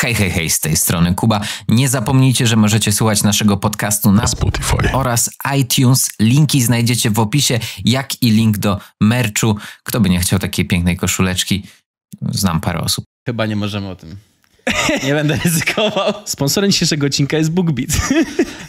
Hej, hej, hej, z tej strony Kuba. Nie zapomnijcie, że możecie słuchać naszego podcastu na Spotify. oraz iTunes. Linki znajdziecie w opisie, jak i link do merchu. Kto by nie chciał takiej pięknej koszuleczki? Znam parę osób. Chyba nie możemy o tym. Nie będę ryzykował. Sponsorem dzisiejszego odcinka jest BookBeat.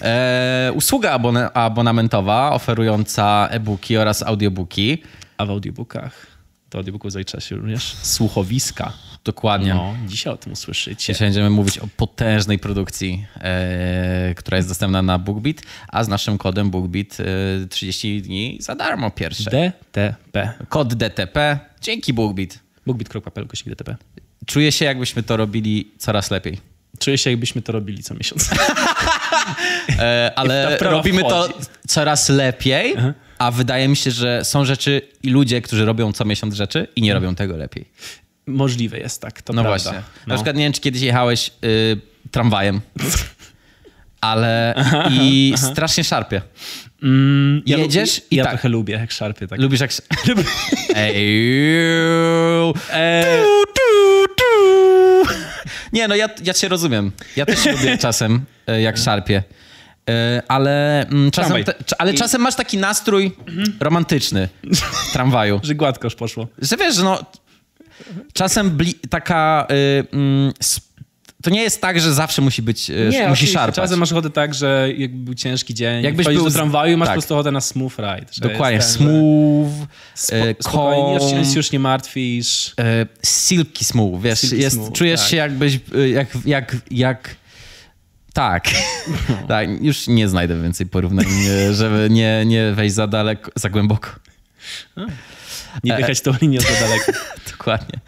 E, usługa abone- abonamentowa oferująca e-booki oraz audiobooki. A w audiobookach, do audiobooków zalicza się również słuchowiska. Dokładnie. No, dzisiaj o tym usłyszycie. Dzisiaj będziemy mówić o potężnej produkcji, e, która jest dostępna na BookBeat, a z naszym kodem BookBeat e, 30 dni za darmo pierwsze. DTP. Kod DTP. Dzięki BookBeat. bookbeat.pl DTP. Czuję się, jakbyśmy to robili coraz lepiej. Czuję się, jakbyśmy to robili co miesiąc. E, ale robimy to wchodzi. coraz lepiej, a wydaje mi się, że są rzeczy i ludzie, którzy robią co miesiąc rzeczy i nie robią tego lepiej. Możliwe jest tak, to No prawda. właśnie. No. Na przykład nie wiem, czy kiedyś jechałeś y, tramwajem, ale i strasznie szarpie. Mm, ja jedziesz lu- i ja tak. trochę lubię, jak szarpie. Tak. Lubisz jak... E, tu. Nie, no ja, ja cię rozumiem. Ja też lubię czasem, e, jak szarpie. E, Ale, mm, czasem, te, ale czasem masz taki nastrój romantyczny w tramwaju. że gładko już poszło. Że wiesz, no czasem taka... Y, mm, to nie jest tak, że zawsze musi być, y, musi oczywiście, szarpać. Czasem masz ochotę tak, że jakby był ciężki dzień, Jakbyś był do tramwaju i masz tak. po prostu ochotę na smooth ride. Dokładnie, ten, że smooth, Spo, e, już, już nie martwisz. e, silky smooth, wiesz, Silky jest, smooth, czujesz tak. się jakbyś, e, jak, jak, jak tak. tak, już nie znajdę więcej porównań, e, żeby nie, nie wejść za daleko, za głęboko. Nie wjechać tą linią za daleko. Dokładnie.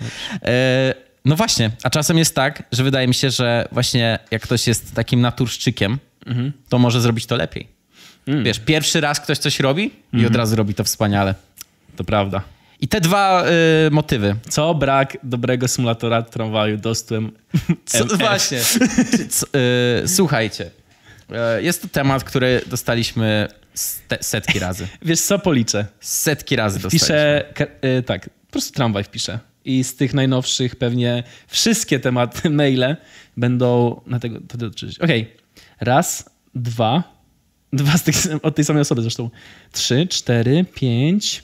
E, no właśnie, a czasem jest tak, że wydaje mi się, że właśnie jak ktoś jest takim naturszczykiem, Mhm. to może zrobić to lepiej. Mm. Wiesz, pierwszy raz ktoś coś robi i od razu robi to wspaniale. To prawda. I te dwa y, motywy. Co brak dobrego symulatora tramwaju Co, LF. właśnie. Co, y, słuchajcie. Y, jest to temat, który dostaliśmy ste, setki razy. Wiesz co, policzę. Setki razy dostaliśmy. Piszę, ka- y, tak, po prostu tramwaj wpiszę. I z tych najnowszych pewnie wszystkie tematy, maile będą na tego to dotyczyć. Okej, raz, dwa, dwa z tych, od tej samej osoby zresztą. Trzy, cztery, pięć,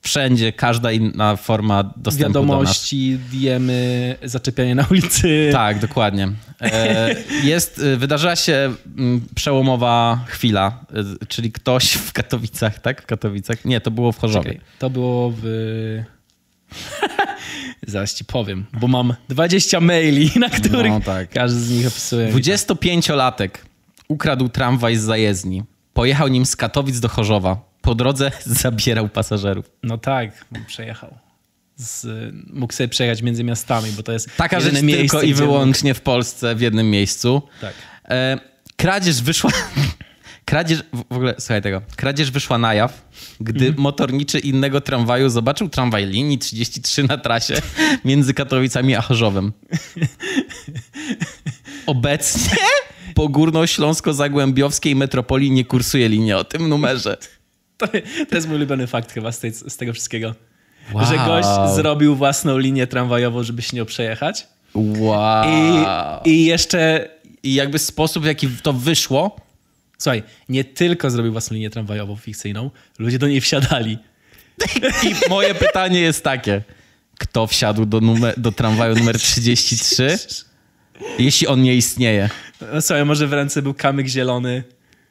wszędzie, każda inna forma dostępu do. Wiadomości, diemy, zaczepianie na ulicy. Tak, dokładnie. E, Jest, wydarzyła się mm, przełomowa chwila, y, czyli ktoś w Katowicach, tak? W Katowicach? Nie, to było w Chorzowie. Czekaj, to było w... Zaraz ci powiem, bo mam 20 maili, na których No tak. każdy z nich opisuje. 25-latek ukradł tramwaj z zajezdni. Pojechał nim z Katowic do Chorzowa. Po drodze zabierał pasażerów. No tak, przejechał. Z, mógł sobie przejechać między miastami, bo to jest Taka rzecz miejsce, tylko i wyłącznie w Polsce, w jednym miejscu. Mógł... Tak. E, kradzież wyszła... Kradzież, w ogóle, słuchaj tego. Kradzież wyszła na jaw, gdy Mhm. motorniczy innego tramwaju zobaczył tramwaj linii 33 na trasie między Katowicami a Chorzowem. Obecnie po górnośląsko-zagłębiowskiej metropolii nie kursuje linia o tym numerze. To, to jest mój ulubiony fakt chyba z, tej, z tego wszystkiego. Wow. Że gość zrobił własną linię tramwajową, żeby się nią przejechać. Wow. I, I jeszcze I jakby sposób, w jaki to wyszło, Słuchaj, nie tylko zrobił własną linię tramwajową fikcyjną, ludzie do niej wsiadali. I moje pytanie jest takie. Kto wsiadł do, numer, do tramwaju numer 33, jeśli on nie istnieje? No, Słuchaj, może w ręce był kamyk zielony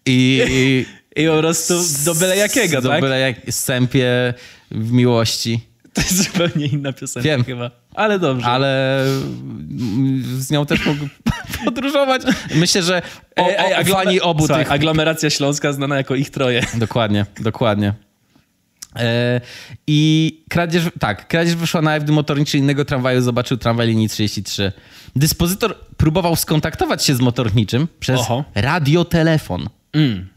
I, i i po prostu do byle jakiego, do tak? byle jak sępie w miłości. To jest zupełnie inna piosenka Wiem. chyba. Ale dobrze. Ale z nią też mógł podróżować. Myślę, że o, Ej, ej, o, fani obu Słuchaj, tych... aglomeracja śląska znana jako ich troje. Dokładnie, dokładnie. E, I kradzież, tak, kradzież wyszła na gdy motorniczy innego tramwaju zobaczył tramwaj linii 33. Dyspozytor próbował skontaktować się z motorniczym przez Oho. radiotelefon. Mm.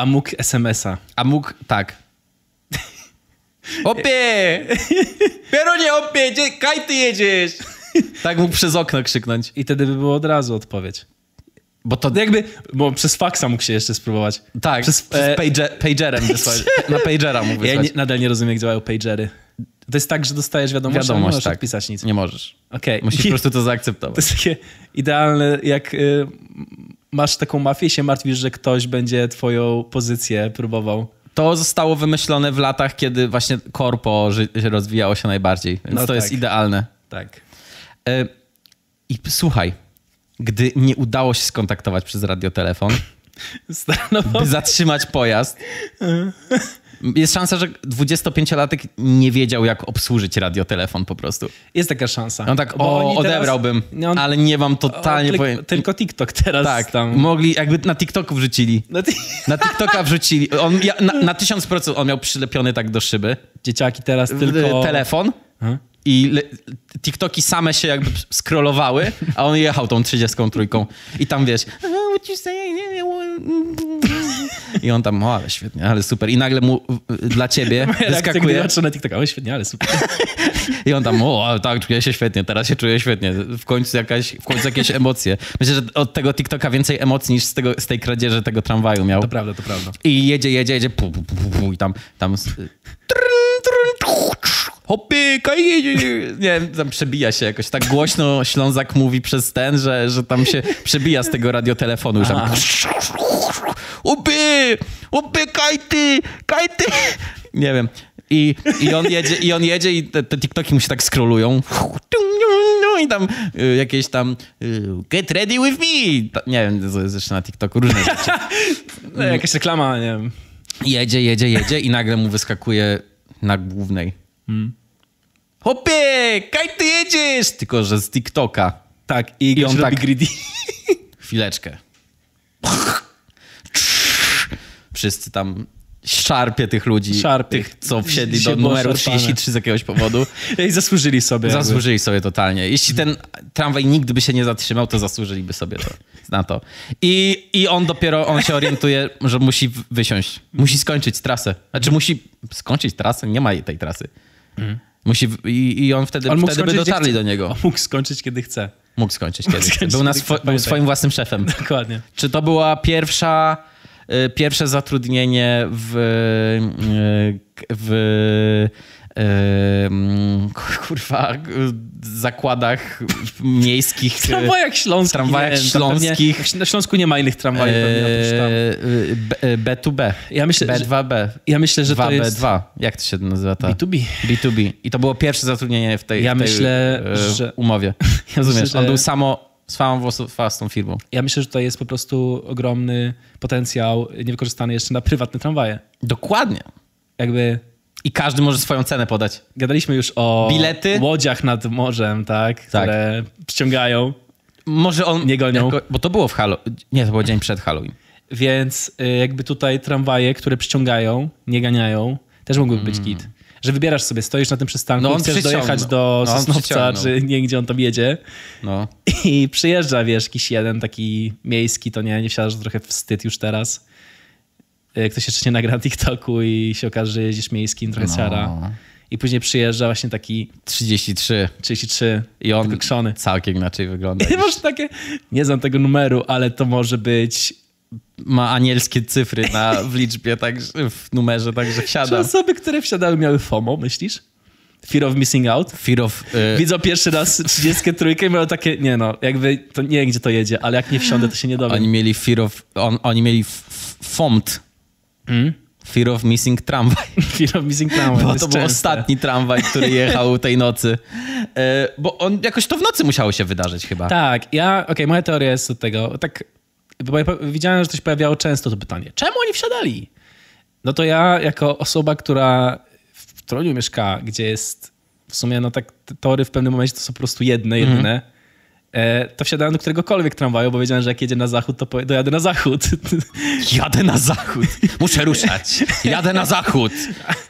A mógł SMS-a. A mógł, tak. Opie! Pieronie, opie, gdzie, kaj ty jedziesz? Tak mógł przez okno krzyknąć. I wtedy by było od razu odpowiedź. Bo to Jakby, bo przez faksa mógł się jeszcze spróbować. tak, Przez- przez, e, pager, pagerem wysłać. Na pagera mógł Ja wysłać. nie, nadal nie rozumiem, jak działają pagery. To jest tak, że dostajesz wiadomość, ale nie Wiadomość, możesz tak. odpisać nic. Nie możesz. Okej. Musisz po prostu to zaakceptować. To jest takie idealne, jak y, masz taką mafię i się martwisz, że ktoś będzie twoją pozycję próbował. To zostało wymyślone w latach, kiedy właśnie korpo rozwijało się najbardziej, więc No to tak. jest idealne. Tak. E, I słuchaj, gdy nie udało się skontaktować przez radiotelefon, by zatrzymać pojazd, jest szansa, że 25-latek nie wiedział, jak obsłużyć radiotelefon po prostu. jest taka szansa. On tak, o, teraz- odebrałbym, No, on- ale nie wam totalnie powiem. tylko, tylko TikTok teraz Tak, tam. mogli, jakby na TikToku wrzucili. No, ty... Na TikToka wrzucili. On, ja, na, na 1000% on miał przylepiony tak do szyby. Dzieciaki teraz tylko... Telefon. Aha. I TikToki same się jakby scrollowały, a on jechał tą 33. I tam wiesz. "Oh, what you say? I on tam, o, ale świetnie, ale super. I nagle mu dla ciebie wyskakuje. patrzę na TikToka. O, świetnie, ale super. I on tam, o, tak, czuję się świetnie, teraz się czuję świetnie. W końcu, jakaś, w końcu jakieś emocje. Myślę, że od tego TikToka więcej emocji niż z, tego, z tej kradzieży tego tramwaju miał. To prawda, to prawda. I jedzie, jedzie, jedzie, pu, pu, pu, pu, i tam, tam... s- tryn, tryn, Hopy, jedzie. Nie wiem, tam przebija się jakoś. Tak głośno Ślązak mówi przez ten, że, że tam się przebija z tego radiotelefonu. Już tam... Hopy, hopy, kajty, kajty. Nie wiem. I, I on jedzie, i on jedzie i te, te TikToki mu się tak scrollują. I tam y, jakieś tam y, get ready with me. Ta, nie wiem, co jest jeszcze na TikToku, różne rzeczy. No, jakaś reklama, nie wiem. Jedzie, jedzie, jedzie i nagle mu wyskakuje na głównej. Hmm. Hopie, kaj ty jedziesz? Tylko, że z TikToka. Tak, i, I on tak- greedy. Chwileczkę. Wszyscy tam szarpie tych ludzi, Szarpie. tych, co wsiedli do numeru szarpane. 33 z jakiegoś powodu. I zasłużyli sobie. jakby. Zasłużyli sobie totalnie. Jeśli ten tramwaj nigdy by się nie zatrzymał, to zasłużyliby sobie to, na to. I, I on dopiero, on się orientuje, że musi wysiąść. Musi skończyć trasę. Znaczy musi skończyć trasę, nie ma tej trasy. Musi, i, I on wtedy, On mógł wtedy by skończyć, dotarli do niego. On mógł skończyć, kiedy chce. Mógł skończyć kiedyś. skończyć Był, na kiedy swo, chce, był swoim własnym szefem. Dokładnie. Czy to była pierwsza, y, pierwsze zatrudnienie w, y, w kurwa, zakładach miejskich. y, Tramwajach śląskich. tramwajach nie tam pewnie- śląskich. Na Śląsku nie ma innych tramwajów. pewnie, oprócz tam. y, B- B2B. Ja myślę, że, B2B. ja myślę, że to jest 2B2. Jak to się nazywa? Ta? B2B. B2B. I to było pierwsze zatrudnienie w tej, Ja w tej myślę, y, że- umowie. Ja Rozumiesz? myślę, On że- był samo, samą własną firmą. Ja myślę, że to jest po prostu ogromny potencjał niewykorzystany jeszcze na prywatne tramwaje. Dokładnie. Jakby I każdy może swoją cenę podać. gadaliśmy już o Bilety? łodziach nad morzem, tak? Które przyciągają. Może on... Nie gonią. Jako, bo to było w Halloween. Nie, to było dzień przed Halloween. Więc y, jakby tutaj tramwaje, które przyciągają, nie ganiają, też mogłyby być git. Że wybierasz sobie, stoisz na tym przystanku, No chcesz dojechać do No Sosnowca, czy nie, gdzie on tam jedzie No. i przyjeżdża, wiesz, jakiś jeden taki miejski, to nie, nie wsiadasz, trochę wstyd już teraz. Y, Ktoś jeszcze nie nagra na TikToku i się okaże, że jeździsz miejskim, trochę No. siara. I później przyjeżdża właśnie taki 33. 33, I on wykokszony. całkiem inaczej wygląda. I masz takie, nie znam tego numeru, ale to może być Ma anielskie cyfry na, w liczbie, tak, w numerze, także Czy wsiada. osoby, które wsiadały, miały FOMO, myślisz? Fear of missing out? Fear of... Y, Widzą pierwszy raz 33 i mają takie, nie no, jakby to nie wiem, gdzie to jedzie, ale jak nie wsiądę, to się nie dowiem. oni mieli fear of... On, oni mieli f- f- FOMT. Hmm? Fear of missing tramwaj. Fear of missing tramway. Bo to był częste. ostatni tramwaj, który jechał tej nocy. E, bo on jakoś to w nocy musiało się wydarzyć chyba. Tak, ja, okej, moja teoria jest od tego, tak, bo ja widziałem, że to się pojawiało często to pytanie, czemu oni wsiadali? No to ja, jako osoba, która w Troniu mieszka, gdzie jest w sumie, no tak, tory w pewnym momencie to są po prostu jedne, jedyne, e, to wsiadałem do któregokolwiek tramwaju, bo wiedziałem, że jak jedzie na zachód, to dojadę na zachód. Jadę na zachód. Muszę ruszać. Jadę na zachód.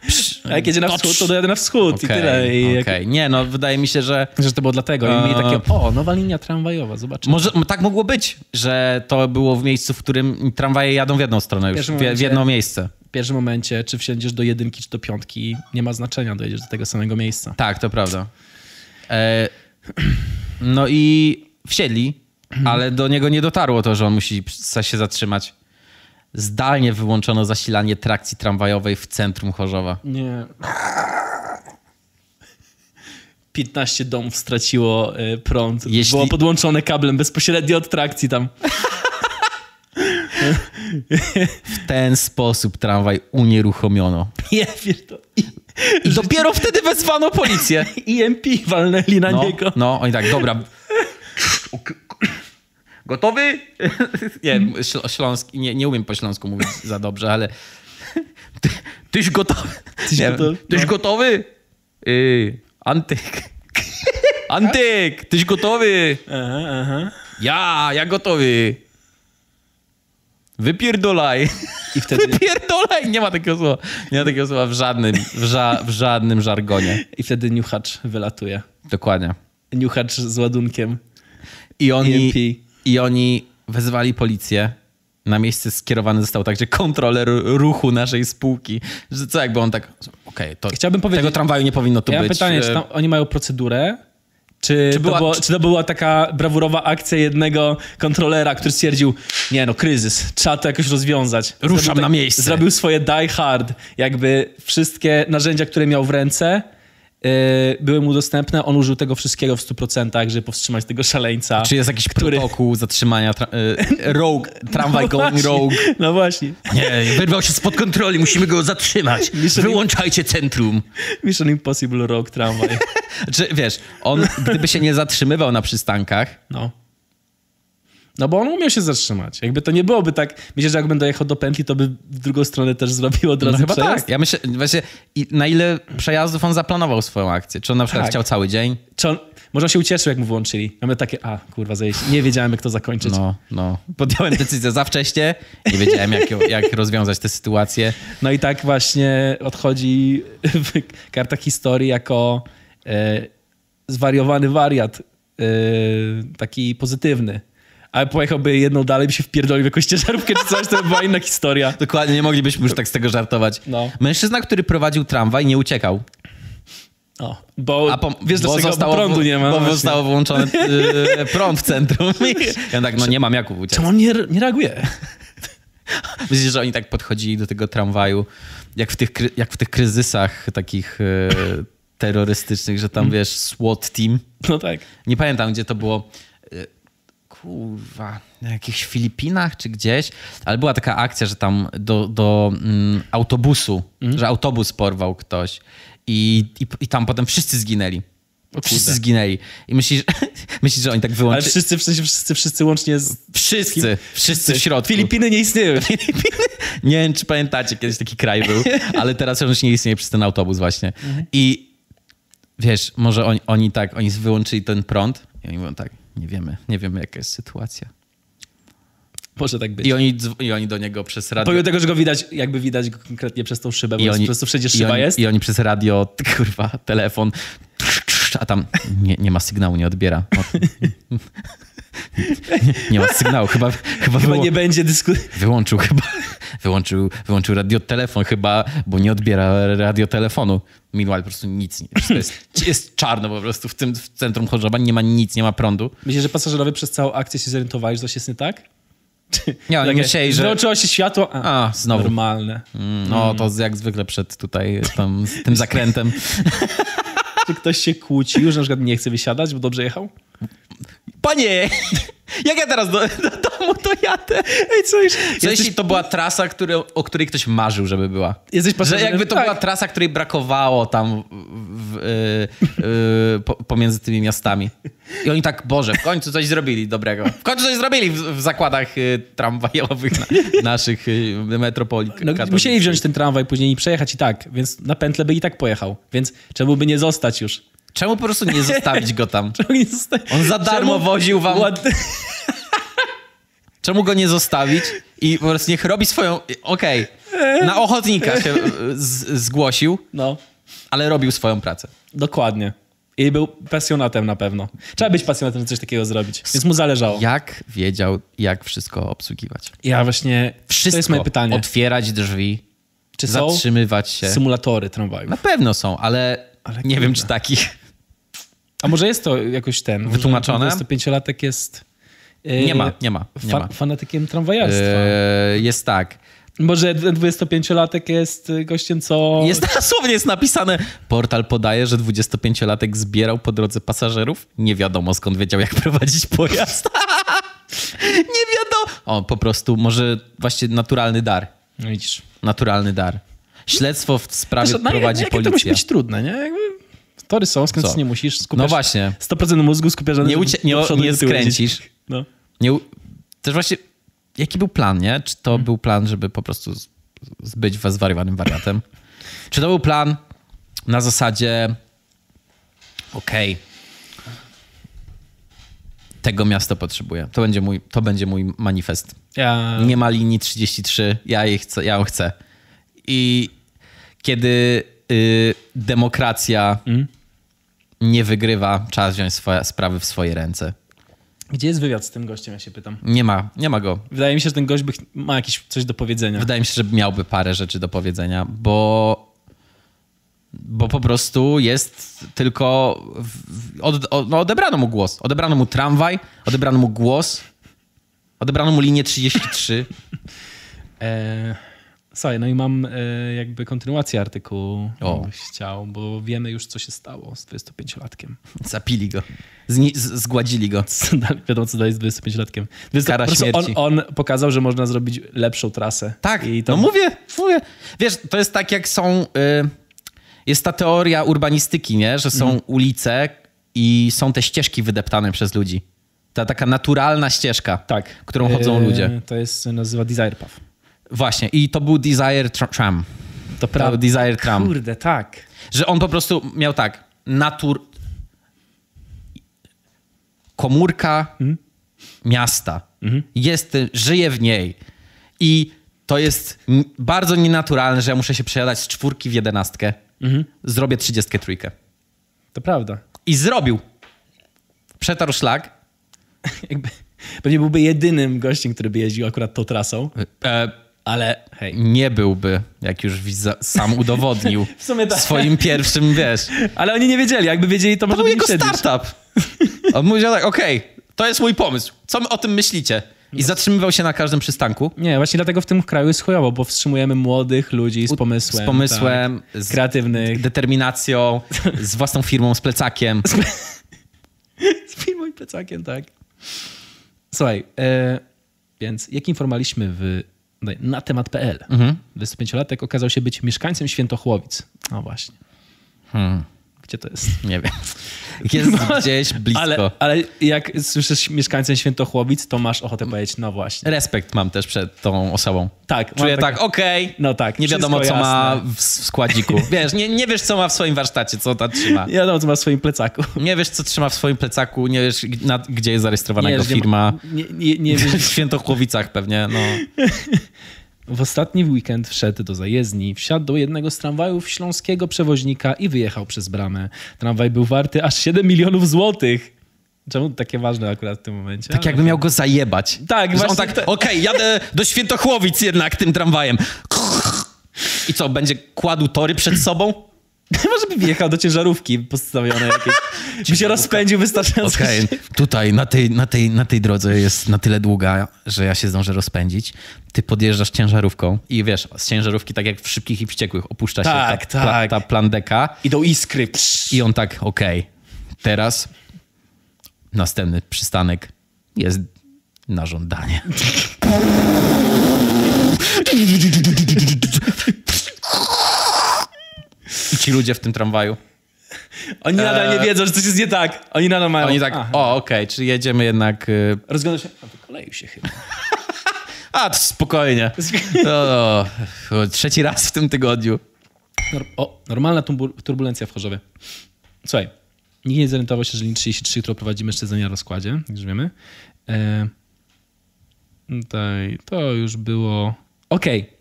Psz, A jak jedzie na wschód, to dojadę na wschód i Okej, tyle. I jak, okej. Nie, no wydaje mi się, że Że to było dlatego. I mieli takie, o, nowa linia tramwajowa, zobaczymy. może tak mogło być, że to było w miejscu, w którym tramwaje jadą w jedną stronę już, w, w momencie- jedno miejsce. W pierwszym momencie, czy wsiądziesz do jedynki, czy do piątki, nie ma znaczenia, dojedziesz do tego samego miejsca. Tak, to prawda. E, No i wsiedli, ale do niego nie dotarło to, że on musi się zatrzymać. Zdalnie wyłączono zasilanie trakcji tramwajowej w centrum Chorzowa. Nie. 15 domów straciło y, prąd. Jeśli- Było podłączone kablem bezpośrednio od trakcji tam. W ten sposób tramwaj unieruchomiono. Nie wiesz to. I, I dopiero wtedy wezwano policję. EMP walnęli na No, niego. no oni tak, dobra. Gotowy? Nie, śl- śląski, nie, nie umiem po śląsku mówić za dobrze, ale... Ty, tyś gotowy? Tyś Nie, gotowy? Tyś No. gotowy? Yy, Antyk. Antyk, tyś gotowy? Aha, aha. Ja, ja gotowy. Wypierdolaj. I wtedy, Wypierdolaj. Nie ma takiego słowa. Nie ma takiego słowa w żadnym, w, ża, w żadnym żargonie. I wtedy niuchacz wylatuje. Dokładnie. Niuchacz z ładunkiem. I oni, EMP. I oni wezwali policję. Na miejsce skierowany został także kontroler ruchu naszej spółki. Że co jakby on tak, okej, to Chciałbym powiedzieć- tego tramwaju nie powinno tu ja być. pytanie, E, czy tam oni mają procedurę? Czy, Czy to była- było, czy to była taka brawurowa akcja jednego kontrolera, który stwierdził, nie no, kryzys, trzeba to jakoś rozwiązać. Ruszam Zrobił na miejsce. Zrobił swoje die hard. Jakby wszystkie narzędzia, które miał w ręce, yy, były mu dostępne. On użył tego wszystkiego w 100%, żeby powstrzymać tego szaleńca. Czy jest jakiś który- protokół zatrzymania tra- e, rogue, tramwaj No właśnie. rogue? No właśnie. Nie, wyrwał się spod kontroli, musimy go zatrzymać. Mission- Wyłączajcie centrum. Mission Impossible Rogue Tramway. Czy wiesz, on gdyby się nie zatrzymywał na przystankach, No. No bo on umiał się zatrzymać. Jakby to nie byłoby tak... Myślę, że jak będę jechał do pętli, to by w drugą stronę też zrobił od razu no chyba przejazd. tak. Ja myślę, właśnie i na ile przejazdów on zaplanował swoją akcję? Czy on na przykład Tak. chciał cały dzień? Czy on, może on się ucieszył, jak mu włączyli. Mamy takie, a kurwa, zejść. Nie wiedziałem, jak to zakończyć. No, no. Podjąłem decyzję za wcześnie, nie wiedziałem jak, jak rozwiązać tę sytuację. No i tak właśnie odchodzi w kartach historii jako zwariowany wariat, e, taki pozytywny. Ale pojechałby jedną dalej, by się wpierdolił w jakąś ciężarówkę czy coś, to by była inna historia. Dokładnie, nie moglibyśmy już tak z tego żartować. No. Mężczyzna, który prowadził tramwaj, nie uciekał. O, bo A po, wiesz, bo zostało, prądu nie ma. Bo właśnie. został włączony y, prąd w centrum. I ja tak, no nie mam jak uciec. Czemu on nie, nie reaguje? Myślisz, że oni tak podchodzili do tego tramwaju, jak w tych, jak w tych kryzysach takich e, terrorystycznych, że tam, wiesz, SWAT team. No tak. Nie pamiętam, gdzie to było. E, Kurwa, na jakichś Filipinach czy gdzieś, ale była taka akcja, że tam do, do mm, autobusu, że autobus porwał ktoś i, i, i tam potem wszyscy zginęli. Wszyscy zginęli. I myślisz, myślisz, że oni tak Ale wyłączyli? wszyscy, w sensie wszyscy, wszyscy łącznie z... Wszyscy, wszyscy w środku. Filipiny nie istnieją. Nie wiem, czy pamiętacie, kiedyś taki kraj był, ale teraz już nie istnieje przez ten autobus właśnie. I wiesz, może oni, oni tak, oni wyłączyli ten prąd i oni mówią tak, nie wiemy, nie wiemy jaka jest sytuacja. Może tak być. I oni, i oni do niego przez radio... Pomimo tego, że go widać, jakby widać go konkretnie przez tą szybę, bo I jest oni, po prostu wszędzie i szyba oni, jest. I oni przez radio, kurwa, telefon, a tam nie, nie ma sygnału, nie odbiera. Nie, nie ma sygnału, chyba, chyba, Chyba nie będzie dyskusji. Wyłączył chyba, wyłączył, wyłączył radiotelefon chyba, bo nie odbiera radiotelefonu. Meanwhile po prostu nic, nie, jest, jest czarno po prostu w tym w centrum Chorzoba, nie ma nic, nie ma prądu. Myślę, że pasażerowie przez całą akcję się zorientowali, że coś jest nie tak? Nie, oni myśleli, że- Wyłączyło się światło, a, A, znowu. normalne. Mm, No to jak zwykle przed tutaj tam, z tym zakrętem. Czy ktoś się kłócił, że na przykład nie chce wysiadać, bo dobrze jechał? Panie, jak ja teraz do, do domu to jadę? Ej, co już? Co Jesteś, jeśli to była trasa, który, o której ktoś marzył, żeby była? jesteś Że jakby to tak. była trasa, której brakowało tam w, y, y, po, pomiędzy tymi miastami. I oni tak, Boże, w końcu coś zrobili dobrego. W końcu coś zrobili w, w zakładach y, tramwajowych na, naszych y, metropolii. No, musieli wziąć ten tramwaj później i przejechać i tak, więc na pętlę by i tak pojechał. Więc czemu by nie zostać już? Czemu po prostu nie zostawić go tam? On za darmo Czemu- woził wam... Ład... Czemu go nie zostawić i po prostu niech robi swoją... Okej, na ochotnika się zgłosił, No, ale robił swoją pracę. dokładnie. I był pasjonatem na pewno. Trzeba być pasjonatem, żeby coś takiego zrobić. Więc mu zależało. Jak wiedział, jak wszystko obsługiwać? Ja właśnie... Wszystko. To jest moje pytanie. Otwierać drzwi, Czy zatrzymywać się. symulatory tramwaju? Na pewno są, ale, Ale nie wiem, kurde. czy takich. A może jest to jakoś ten... Wytłumaczone? 25-latek jest... e, Nie ma, nie ma, nie fa- ma. fanatykiem tramwajarstwa. Eee, jest tak. Może 25-latek jest gościem, co... Jest dosłownie jest napisane. Portal podaje, że 25-latek zbierał po drodze pasażerów. Nie wiadomo skąd wiedział, jak prowadzić pojazd. nie wiadomo. O, po prostu może właśnie naturalny dar. No widzisz. Naturalny dar. Śledztwo w sprawie no, prowadzi jakie to policja. musi być trudne, nie? Jakby tory są, skręcić Co? nie musisz, skupiasz No właśnie. 100% mózgu skupiasz na Nie ucie- nie- przodu nie skręcisz. No. Nie, u- też właśnie, jaki był plan, nie? Czy to był plan, żeby po prostu z- z- być was zwariowanym wariatem? Czy to był plan na zasadzie okej, tego miasto potrzebuje. To będzie mój, to będzie mój manifest. Ja... Nie ma linii 33, ja jej chcę, ja ją chcę. I kiedy y, demokracja nie wygrywa, czas wziąć swoje sprawy w swoje ręce. Gdzie jest wywiad z tym gościem, ja się pytam. Nie ma, nie ma go. Wydaje mi się, że ten gość by ma jakieś coś do powiedzenia. Wydaje mi się, że miałby parę rzeczy do powiedzenia, bo, bo po prostu jest tylko. W, od, od, no odebrano mu głos. Odebrano mu tramwaj, odebrano mu głos, odebrano mu linię 33. E, słuchaj, no i mam e, jakby kontynuację artykułu, O. chciał, bo wiemy już, co się stało z 25-latkiem. Zapili go. Zni, zgładzili go. Wiadomo, co dalej z 25-latkiem. Więc Kara śmierci. On, on pokazał, że można zrobić lepszą trasę. Tak, I to no mówię, mówię. Wiesz, to jest tak jak są... Y, jest ta teoria urbanistyki, nie? Że są Mhm. ulice i są te ścieżki wydeptane przez ludzi. Ta taka naturalna ścieżka, Tak. którą chodzą E, ludzie. To jest, nazywa Desire Path. Właśnie, i to był Desire tra- Tram. To To był Desire Tram. Kurde, tak. Że on po prostu miał tak, natur... Komórka miasta. Jest, żyje w niej. I to jest bardzo nienaturalne, że ja muszę się przejadać z czwórki w jedenastkę. Zrobię trzydziestkę trójkę. To prawda. I zrobił. Przetarł szlak. Jakby, pewnie byłby jedynym gościem, który by jeździł akurat tą trasą, E, ale hej. nie byłby, jak już sam udowodnił W sumie tak. swoim pierwszym, wiesz. Ale oni nie wiedzieli, jakby wiedzieli, to To może by jego siedzieć. startup. On mówił tak, okej, to jest mój pomysł. Co wy o tym myślicie? I zatrzymywał się na każdym przystanku. Nie, właśnie dlatego w tym kraju jest chujowo, bo wstrzymujemy młodych ludzi z pomysłem. Z pomysłem, tak, z kreatywnych. determinacją, z własną firmą, z plecakiem. Z firmą i plecakiem, tak. Słuchaj, e, więc jak informowaliśmy w, na temat.pl, Mhm. 25-latek okazał się być mieszkańcem Świętochłowic. No właśnie. Hmm, Gdzie to jest? nie wiem. Jest gdzieś blisko. Ale, ale jak słyszysz mieszkańcem Świętochłowic, to masz ochotę powiedzieć, no właśnie. Respekt mam też przed tą osobą. Tak. Czuję takie- tak, okej. No tak. Nie wiadomo, co wszystko ma jasne. w, składziku. Wiesz, nie, nie wiesz, co ma w swoim warsztacie, co ta trzyma. Nie wiadomo, co ma w swoim plecaku. Nie wiesz, co trzyma w swoim plecaku, nie wiesz, na, gdzie jest zarejestrowana jego firma. Nie, nie, nie wiesz, W Świętochłowicach pewnie, no. W ostatni weekend wszedł do zajezdni, wsiadł do jednego z tramwajów śląskiego przewoźnika i wyjechał przez bramę. Tramwaj był warty aż 7 milionów złotych. Czemu takie ważne akurat w tym momencie? Tak jakby miał go zajebać. Tak, Że on właśnie tak, okej, jadę do Świętochłowic jednak tym tramwajem. I co, będzie kładł tory przed sobą? Może by wjechał do ciężarówki postawione jakieś. By się rozpędził wystarczająco. Okej, tutaj na tej, na, tej, na tej drodze jest na tyle długa, że ja się zdążę rozpędzić. Ty podjeżdżasz ciężarówką i wiesz, z ciężarówki tak jak w Szybkich i Wściekłych opuszcza się Tak, ta, tak. ta plandeka Idą iskry. Psz. i on tak, okej, teraz następny przystanek jest na żądanie. I ci ludzie w tym tramwaju. Oni nadal nie wiedzą, że coś jest nie tak. Oni nadal mają... Oni tak, Aha. o okej, czy jedziemy jednak... y, Rozglądają się... No, wykoleił się chyba. A, to spokojnie. No, no, trzeci raz w tym tygodniu. O, normalna turbulencja w Chorzowie. Słuchaj, nikt nie zorientował się, że linii 33, którą prowadzi mężczyzna na rozkładzie, jak już wiemy. E, tutaj, to już było... Okej.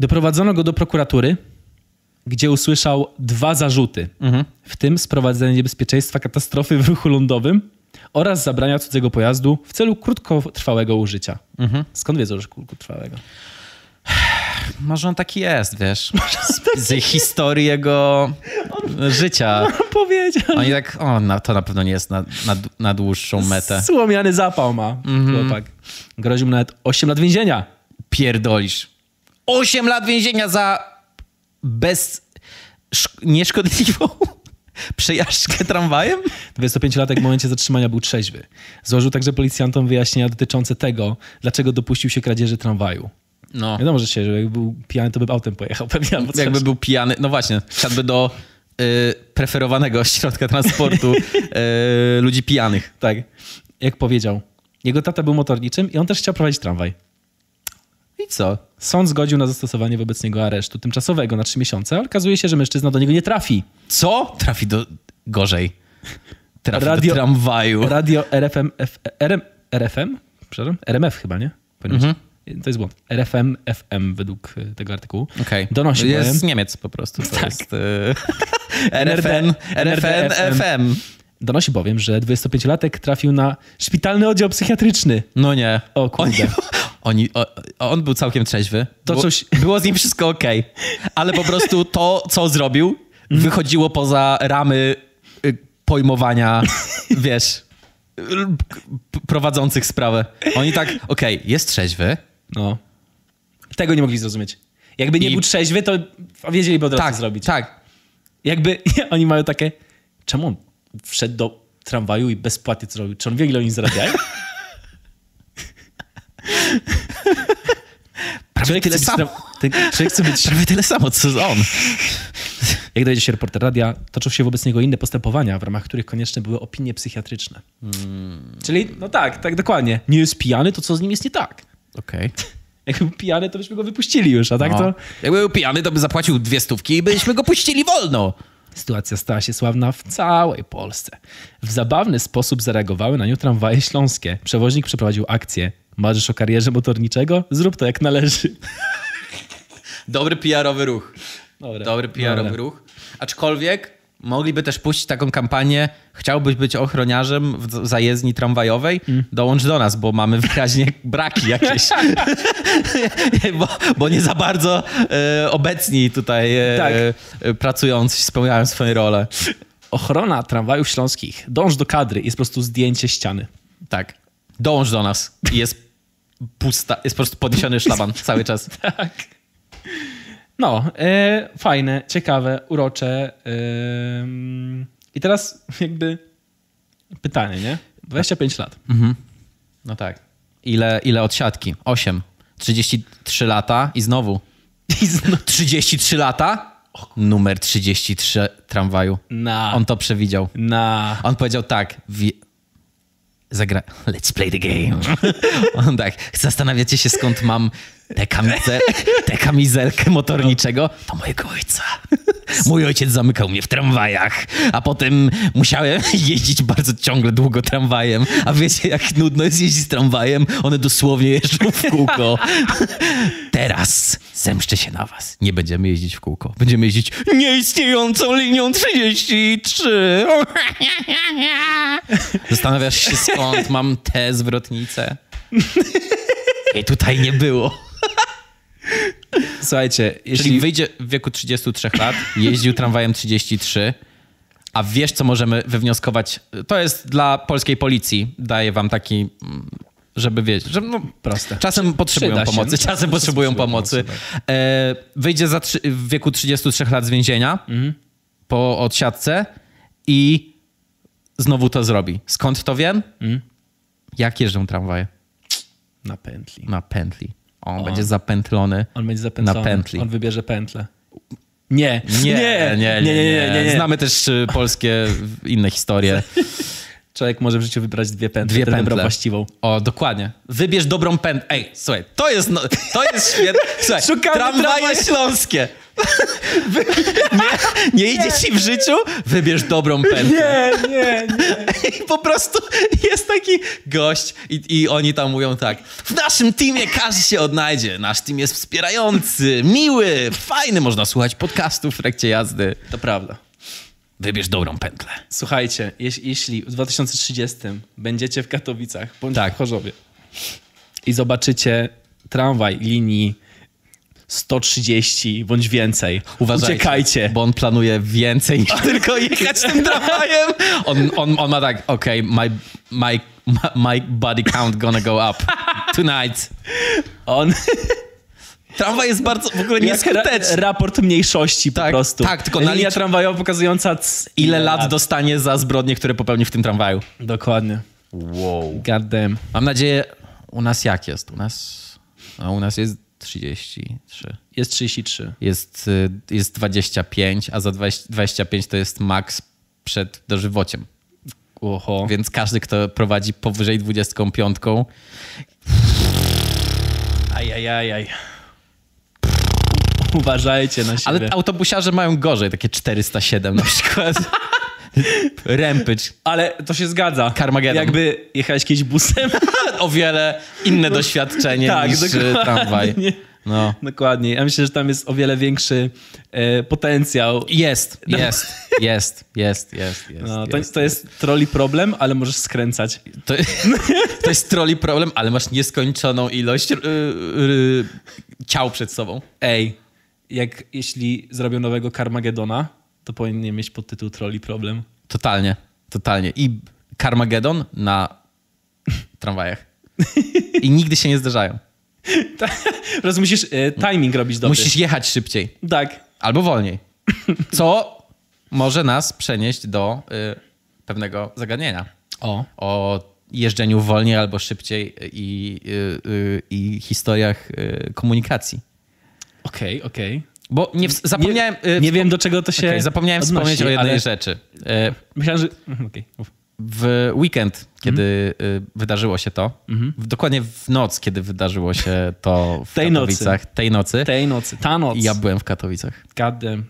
Doprowadzono go do prokuratury, gdzie usłyszał dwa zarzuty, w tym sprowadzenie niebezpieczeństwa katastrofy w ruchu lądowym oraz zabrania cudzego pojazdu w celu krótkotrwałego użycia. Skąd wiedzą, że krótkotrwałego? Może on taki jest, wiesz. Z, z historii jego życia. Powiedział. Oni tak, o, to na pewno nie jest na, na, na dłuższą metę. Słomiany zapał ma chłopak. Groził mu nawet 8 lat więzienia. Pierdolisz. 8 lat więzienia za bez... Szk- nieszkodliwą przejażdżkę tramwajem? 25-latek w momencie zatrzymania był trzeźwy. Złożył także policjantom wyjaśnienia dotyczące tego, dlaczego dopuścił się kradzieży tramwaju. No. Wiadomo, że się, że jakby był pijany, to by autem pojechał pewnie albo. Jakby był pijany, no właśnie, siadłby do y, preferowanego środka transportu y, ludzi pijanych. Tak. Jak powiedział. Jego tata był motorniczym i on też chciał prowadzić tramwaj. I co? Sąd zgodził na zastosowanie wobec niego aresztu tymczasowego na trzy miesiące, ale okazuje się, że mężczyzna do niego nie trafi. Co? Trafi do... gorzej. Trafi Radio- do tramwaju. Radio RFM, F, RM, RFM? Przepraszam? RMF chyba, nie? Być. To jest błąd. RFM FM według y, tego artykułu. Okej. Donosi Jest bowiem, z Niemiec po prostu. To Tak. jest... Y, RFN, RFN, FM. Donosi bowiem, że 25-latek trafił na szpitalny oddział psychiatryczny. No nie. O kurde. Oni, o, on był całkiem trzeźwy. To było, coś- było z nim wszystko okej. Ale po prostu to, co zrobił, wychodziło poza ramy y, pojmowania, wiesz, prowadzących sprawę. Oni tak, okej, jest trzeźwy. No. Tego nie mogli zrozumieć. Jakby nie I- był trzeźwy, to wiedzieliby od razu Tak, zrobić. tak. Jakby oni mają takie, czemu on wszedł do tramwaju i bezpłatnie co zrobił? Czy on wie, ile oni zarabiają? Prawie tyle samo. ten człowiek chce być... Prawie tyle samo, co on. Jak dowiedział się reporter radia, toczą się wobec niego inne postępowania, w ramach których konieczne były opinie psychiatryczne. Czyli, no tak, tak dokładnie. Nie jest pijany, to co z nim jest nie tak? Okej. Jakby był pijany, to byśmy go wypuścili już, a tak No. to... Jakby był pijany, to by zapłacił dwie stówki i byśmy go puścili wolno. Sytuacja stała się sławna w całej Polsce. W zabawny sposób zareagowały na nią tramwaje śląskie. Przewoźnik przeprowadził akcję. Marzysz o karierze motorniczego? Zrób to jak należy. Dobry PR-owy ruch. Dobra. Dobry PR-owy ruch. Aczkolwiek mogliby też puścić taką kampanię chciałbyś być ochroniarzem w zajezdni tramwajowej? Mm. Dołącz do nas, bo mamy wyraźnie braki jakieś. bo, bo nie za bardzo e, obecni tutaj e, Tak. e, pracując spełniają swoje role. Ochrona tramwajów śląskich. Dąż do kadry. Jest po prostu zdjęcie ściany. Tak. Dołącz do nas. Jest pusta, jest po prostu podniesiony szlaban cały czas. Tak. No, e, fajne, ciekawe, urocze. em, I teraz jakby pytanie, nie? 25 lat. No tak. Ile, ile odsiadki? 8. 33 lata i znowu. I znowu 33 lata? Numer 33 tramwaju. na... On to przewidział. na... On powiedział tak. Zagra... Let's play the game. On tak. Zastanawiacie się skąd mam tę tę kamizelkę motorniczego? To mojego ojca. Mój ojciec zamykał mnie w tramwajach, a potem musiałem jeździć bardzo ciągle długo tramwajem. A wiecie, jak nudno jest jeździć tramwajem? One dosłownie jeżdżą w kółko. Teraz zemszczę się na was. Nie będziemy jeździć w kółko. Będziemy jeździć nieistniejącą linią 33. Zastanawiasz się, skąd mam tę zwrotnicę? I tutaj nie było. Słuchajcie, Czyli jeśli... wyjdzie w wieku 33 lat, jeździł tramwajem 33, a wiesz, co możemy wywnioskować? To jest dla polskiej policji. Daję wam taki, mm, żeby wiedzieć, że no, Proste. czasem potrzebują Przyda się. pomocy, No, czasem czasem potrzebują potrzebują pomocy. pomocy, E, wyjdzie za trzy, w wieku 33 lat z więzienia po odsiadce i znowu to zrobi. Skąd to wiem? Jak jeżdżą tramwaje? Na pętli. Na pętli. On będzie zapętlony. On będzie zapętlony. Na pętli. On wybierze pętlę. Nie. Nie, nie, nie, nie, nie, nie, nie. Znamy też y, polskie inne historie. Człowiek może w życiu wybrać dwie pętle. Dwie pętle. właściwą. O, dokładnie. Wybierz dobrą pętlę. Ej, słuchaj, to jest, no, to jest świetne. Słuchaj, Szukamy tramwaje tramwaju. śląskie. Wy, nie, nie idzie ci w życiu? Wybierz dobrą pętlę. Nie, nie, nie. I po prostu jest taki gość i, i oni tam mówią tak. W naszym teamie każdy się odnajdzie. Nasz team jest wspierający, miły, fajny. Można słuchać podcastów w trakcie jazdy. To prawda. Wybierz dobrą pętlę. Słuchajcie, jeś, jeśli w 2030 będziecie w Katowicach bądź Tak. w Chorzowie i zobaczycie tramwaj linii 130 bądź więcej. Uważajcie, Uciekajcie. Bo on planuje więcej niż tylko jechać tym tramwajem. On, on, on ma tak, okej, my, my, my body count gonna go up tonight. On Tramwaj jest bardzo w ogóle jak ra nieskuteczny. raport mniejszości Tak, po prostu. tak, tylko Linia nalicz- tramwajowa pokazująca Ile lat dostanie za zbrodnie, które popełnił w tym tramwaju? Dokładnie. Wow. God damn. Mam nadzieję, u nas jak jest? U nas, no, u nas jest 33. Jest 33. Jest, y, jest 25, a za 20, 25 to jest maks przed dożywociem. Oho. Więc każdy, kto prowadzi powyżej 25, Ajajajaj. Uważajcie na siebie. ale autobusiarze mają gorzej, takie 407 na przykład. Rampage. Ale to się zgadza. Carmageddon. Jakby jechałeś kiedyś busem. O wiele inne doświadczenie tak, niż y, dokładnie. tramwaj. No. Dokładnie. Ja myślę, że tam jest o wiele większy e, potencjał. Jest, jest, jest, jest, jest, jest. No, to, jest, to jest troli problem, ale możesz skręcać. To, to jest troli problem, ale masz nieskończoną ilość y, y, ciał przed sobą. Ej, jak jeśli zrobią nowego Carmagedona, to powinien mieć podtytuł troli problem. Totalnie, totalnie. I Carmageddon na tramwajach. I nigdy się nie zdarzają. Teraz musisz e, timing robić dobry. Musisz jechać szybciej Tak. albo wolniej. Co może nas przenieść do y, pewnego zagadnienia. O. O jeżdżeniu wolniej albo szybciej i, y, y, historiach y, komunikacji. Okej, okej. Bo nie w- zapomniałem. Nie, y, nie wiem, do czego to się Okej, zapomniałem odnosi, wspomnieć o jednej ale rzeczy. Y, Myślałem, że... Mhm, mów. W weekend, kiedy y, wydarzyło się to, w, dokładnie w noc, kiedy wydarzyło się to w Tej nocy. Katowicach, tej nocy, Tej nocy, ta noc. ja byłem w Katowicach. Damn.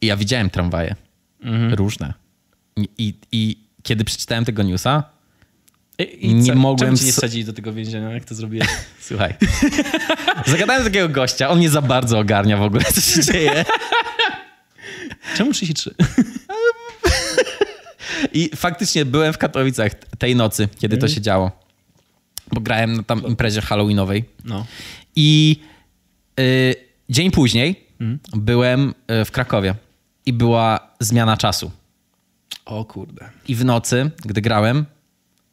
I ja widziałem tramwaje. Mhm. Różne. I, i, I kiedy przeczytałem tego newsa, I, i Nie co? mogłem Czemu nie wsadzili do tego więzienia, jak to zrobiłeś? słuchaj, zagadałem takiego gościa, on nie za bardzo ogarnia w ogóle, co się dzieje. Czemu 33? I faktycznie byłem w Katowicach tej nocy, kiedy Mhm. to się działo. Bo grałem na tam imprezie halloweenowej. No. I y, dzień później Mhm. byłem y, w Krakowie i była zmiana czasu. O kurde. I w nocy, gdy grałem,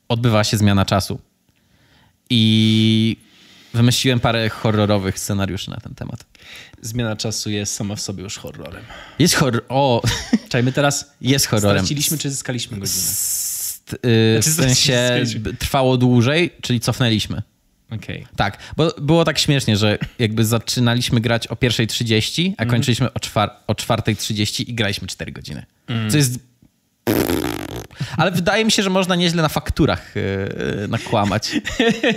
odbywała się zmiana czasu. I wymyśliłem parę horrorowych scenariuszy na ten temat. Zmiana czasu jest sama w sobie już horrorem. Jest horror. O, Czekaj, my teraz jest horrorem. straciliśmy czy zyskaliśmy godzinę? St- y, w sensie trwało dłużej, czyli cofnęliśmy. Okej. Tak, bo było tak śmiesznie, że jakby zaczynaliśmy grać o 1.30, a Mhm. kończyliśmy o, czwar- o 4.30 i graliśmy 4 godziny. Mm. Co jest... Ale wydaje mi się, że można nieźle na fakturach yy, nakłamać.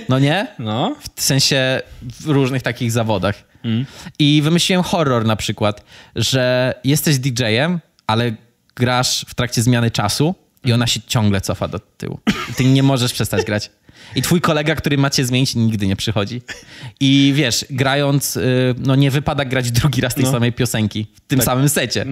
No nie? No. W sensie w różnych takich zawodach. Mm. I wymyśliłem horror na przykład, że jesteś DJ-em, ale grasz w trakcie zmiany czasu i ona się ciągle cofa do tyłu. I ty nie możesz przestać grać. I twój kolega, który macie zmienić, nigdy nie przychodzi. I wiesz, grając, y, no nie wypada grać drugi raz tej No. samej piosenki w tym samym secie.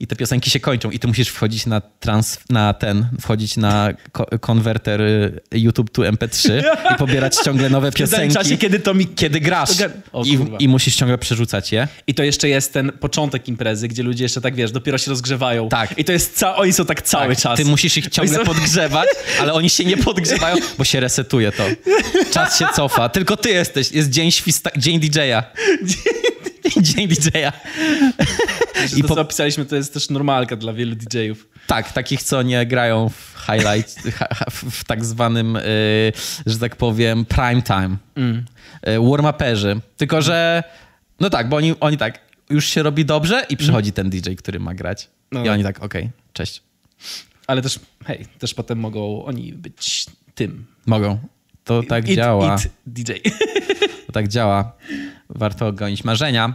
I te piosenki się kończą i ty musisz wchodzić na trans, na ten, wchodzić na ko- konwerter y, YouTube to MP3 i pobierać ciągle nowe W piosenki. czasie, kiedy to mi... Kiedy grasz O, I, i musisz ciągle przerzucać je. I to jeszcze jest ten początek imprezy, gdzie ludzie jeszcze tak, wiesz, dopiero się rozgrzewają. Tak. I to jest ca... Oni są tak cały Tak, czas. Ty musisz ich ciągle są- podgrzewać, ale oni się nie podgrzewają, bo się resetuje to. Czas się cofa. Tylko ty jesteś. Jest dzień śwista... dzień DJ-a. Dzień DJ-a. I I to, po- co opisaliśmy, to jest też normalka dla wielu DJ-ów. Tak, takich, co nie grają w highlight, w, tak zwanym, y, że tak powiem, prime time. Mm. Y, warm-uperzy. Tylko, że no tak, bo oni, oni tak, już się robi dobrze i przychodzi ten DJ, który ma grać. No. I oni tak, okej, cześć. Ale też, hej, też potem mogą oni być tym. Mogą. To tak It- działa. It DJ. Tak działa. Warto gonić marzenia.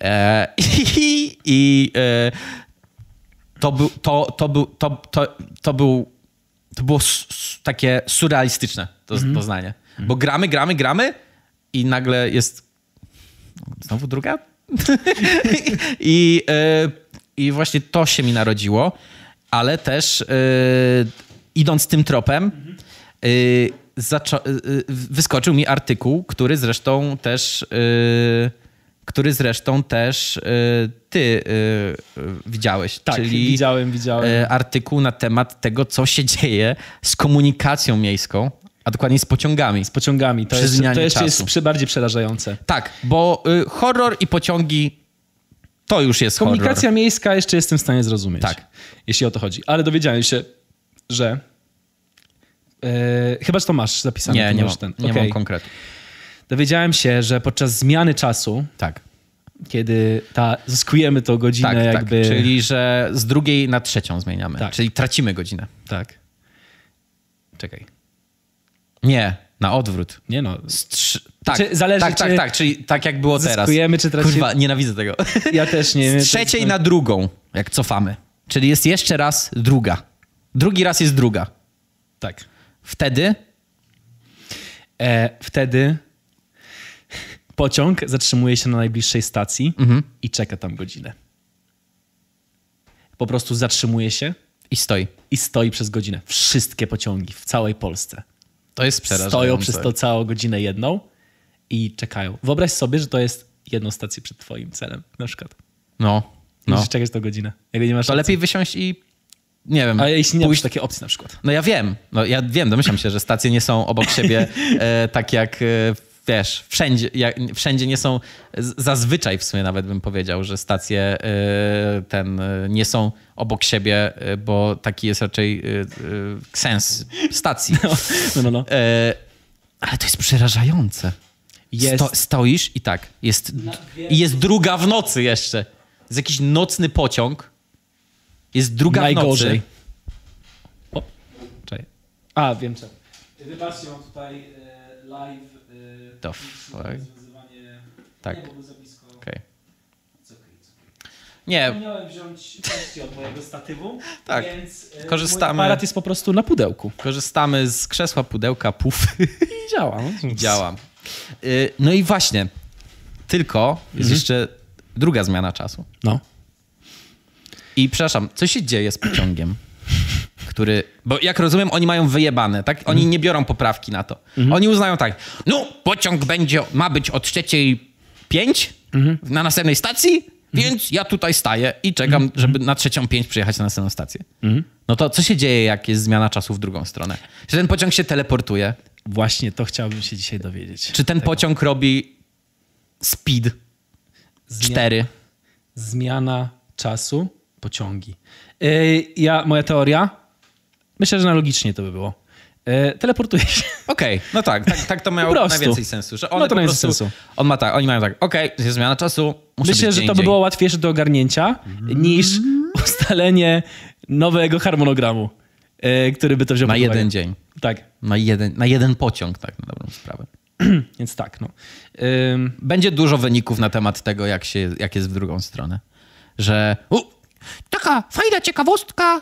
E, I i e, to, był, to, to, był, to, to, to, był, to było s- s- takie surrealistyczne to Mhm. doznanie. Bo gramy, gramy, gramy i nagle jest znowu druga? I, e, I właśnie to się mi narodziło, ale też idąc tym tropem, e, wyskoczył mi artykuł, który zresztą też e, który zresztą też y, ty y, y, widziałeś. Tak, czyli widziałem, widziałem. y, artykuł na temat tego, co się dzieje z komunikacją miejską, a dokładnie z pociągami. z pociągami. To, jest, to jeszcze czasu. jest bardziej przerażające. Tak, bo y, horror i pociągi to już jest Komunikacja horror. miejska jeszcze jestem w stanie zrozumieć. Tak. Jeśli o to chodzi. Ale dowiedziałem się, że. E, chyba, że to masz zapisane. Nie, to nie, możesz mam, ten. nie Okej. mam konkretu. Dowiedziałem się, że podczas zmiany czasu, Tak, kiedy ta, zyskujemy tą godzinę tak, jakby... tak. Czyli, że z drugiej na trzecią zmieniamy. Tak. Czyli tracimy godzinę. Tak. Czekaj. Nie, na odwrót. Nie no. Tak, Czy zależy, tak, tak, tak, czyli tak jak było teraz. zyskujemy, czy tracimy? Kurwa, nienawidzę tego. Ja też nie wiem. Z trzeciej na drugą, jak cofamy. Czyli jest jeszcze raz druga. Drugi raz jest druga. Tak. Wtedy E, wtedy pociąg zatrzymuje się na najbliższej stacji Mhm. i czeka tam godzinę. Po prostu zatrzymuje się i stoi. i stoi przez godzinę. Wszystkie pociągi w całej Polsce To jest przerażające. stoją przez to całą godzinę jedną i czekają. Wyobraź sobie, że to jest jedną stację przed twoim celem na przykład. No, no. musisz czekać tą godzinę. Jak nie masz To lepiej wysiąść i nie wiem. A jeśli nie masz pójść... takiej opcji na przykład. No ja wiem, no ja wiem, domyślam się, że stacje nie są obok siebie e, tak jak, e, wiesz, wszędzie, jak, wszędzie nie są, zazwyczaj w sumie nawet bym powiedział, że stacje e, ten e, nie są obok siebie, e, bo taki jest raczej e, e, sens stacji. No, no, no. E, ale to jest przerażające. Jest. Sto, stoisz i tak, jest, i jest druga w nocy jeszcze. Jest jakiś nocny pociąg, jest druga w Najgorzej. nocy. O, czekaj. A, wiem co. Wybaczcie, mam tutaj e, live. E, The fuck? rozwiązywanie... Tak. Nie, bo było za blisko. Okej. It's okay, it's okay. Nie, Miałem wziąć części od mojego statywu, Tak. więc e, Korzystamy- mój aparat jest po prostu na pudełku. korzystamy z krzesła, pudełka, puf I działa. No. i działa. Y, No i właśnie, tylko jest jeszcze druga zmiana czasu. No. I przepraszam, co się dzieje z pociągiem, który... Bo jak rozumiem, oni mają wyjebane, tak? Oni nie biorą poprawki na to. Oni uznają tak, no pociąg będzie, ma być od trzeciej pięć na następnej stacji, więc ja tutaj staję i czekam, żeby na trzecią pięć przyjechać na następną stację. No to co się dzieje, jak jest zmiana czasu w drugą stronę? Czy ten pociąg się teleportuje? Właśnie to chciałbym się dzisiaj dowiedzieć. Czy ten pociąg robi speed Zmia- 4? Zmiana czasu, pociągi. E, ja, moja teoria, myślę, że analogicznie to by było. E, teleportuje się. Okej, no tak, tak, tak to miało najwięcej sensu. Że one Ma to po prostu, sensu. On ma tak, oni mają tak, okej, jest zmiana czasu, Myślę, że to by było łatwiejsze do ogarnięcia niż ustalenie nowego harmonogramu, e, który by to wziął Na uwagę. jeden dzień. Tak, Na jeden, na jeden pociąg, tak na dobrą sprawę. więc tak. No. Będzie dużo wyników na temat tego, jak, się, jak jest w drugą stronę. Że u, taka fajna ciekawostka.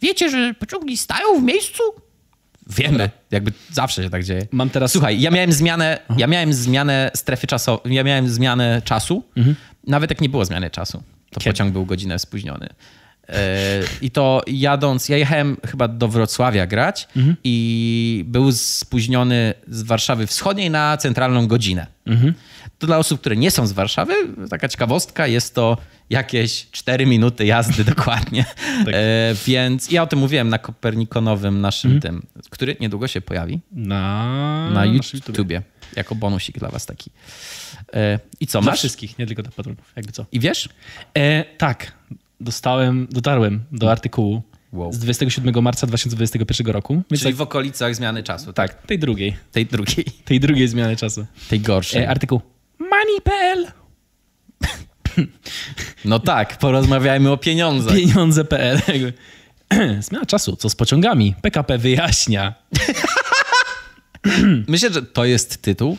Wiecie, że pociągi stają w miejscu? Wiemy, jakby zawsze się tak dzieje. Mam teraz- Słuchaj, ja miałem zmianę, ja miałem zmianę strefy czasowej, ja miałem zmianę czasu, nawet jak nie było zmiany czasu. To Kiedy? pociąg był godzinę spóźniony. E, I to jadąc, ja jechałem chyba do Wrocławia grać i był spóźniony z Warszawy Wschodniej na centralną godzinę. To dla osób, które nie są z Warszawy, taka ciekawostka, jest to jakieś 4 minuty jazdy dokładnie. E, więc ja o tym mówiłem na Kopernikonowym naszym tym, który niedługo się pojawi na, na naszym YouTubie. Jako bonusik dla was taki. E, I co, Dla masz? wszystkich, nie tylko dla patronów, jakby co. I wiesz? E, tak, dostałem, dotarłem do artykułu Wow. z 27 marca 2021 roku. Więc Czyli tak, w okolicach zmiany czasu, tak? tak, tej drugiej, Tej drugiej, tej drugiej zmiany czasu. tej gorszej. E, artykuł money.pl No tak, porozmawiajmy o pieniądzach. pieniądze.pl Zmiana czasu, co z pociągami? PKP wyjaśnia. Myślę, że to jest tytuł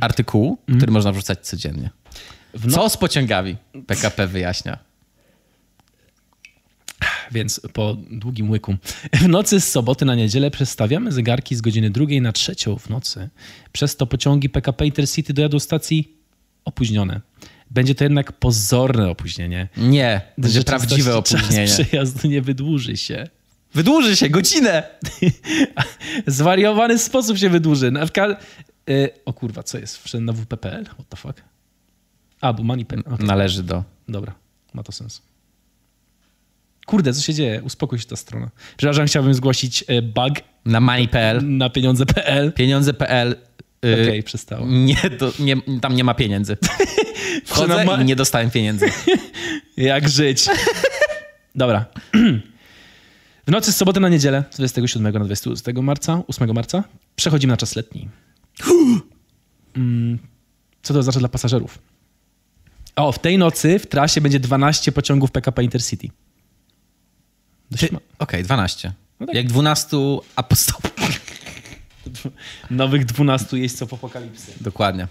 artykułu, który można wrzucać codziennie. No- Co z pociągami? PKP wyjaśnia. Więc po długim łyku. W nocy z soboty na niedzielę przestawiamy zegarki z godziny drugiej na trzecią w nocy. Przez to pociągi PKP Intercity dojadą stacji opóźnione. Będzie to jednak pozorne opóźnienie. Nie, będzie prawdziwe opóźnienie. Czas przejazdu nie wydłuży się. Wydłuży się godzinę. Zwariowany sposób się wydłuży. Na przykład, y, o kurwa, co jest? Wszedłem na WP.pl? What the fuck? A, bo MoneyPay. Okay. należy do... Dobra, ma to sens. Kurde, co się dzieje? Uspokój się ta strona. Przepraszam, chciałbym zgłosić e, bug Na money.pl, na pieniądze.pl. pieniądze.pl. y, Okej, przestało. nie, do, nie, tam nie ma pieniędzy. Wchodzę ma- i nie dostałem pieniędzy. Jak żyć? Dobra. W nocy z soboty na niedzielę, z 27 na 28 marca, 8 marca, przechodzimy na czas letni. Mm, Co to oznacza dla pasażerów? O, w tej nocy w trasie będzie 12 pociągów PKP Intercity. Okej, 12. No tak. Jak 12 apostołów. Nowych 12 jeźdźców apokalipsy. Dokładnie.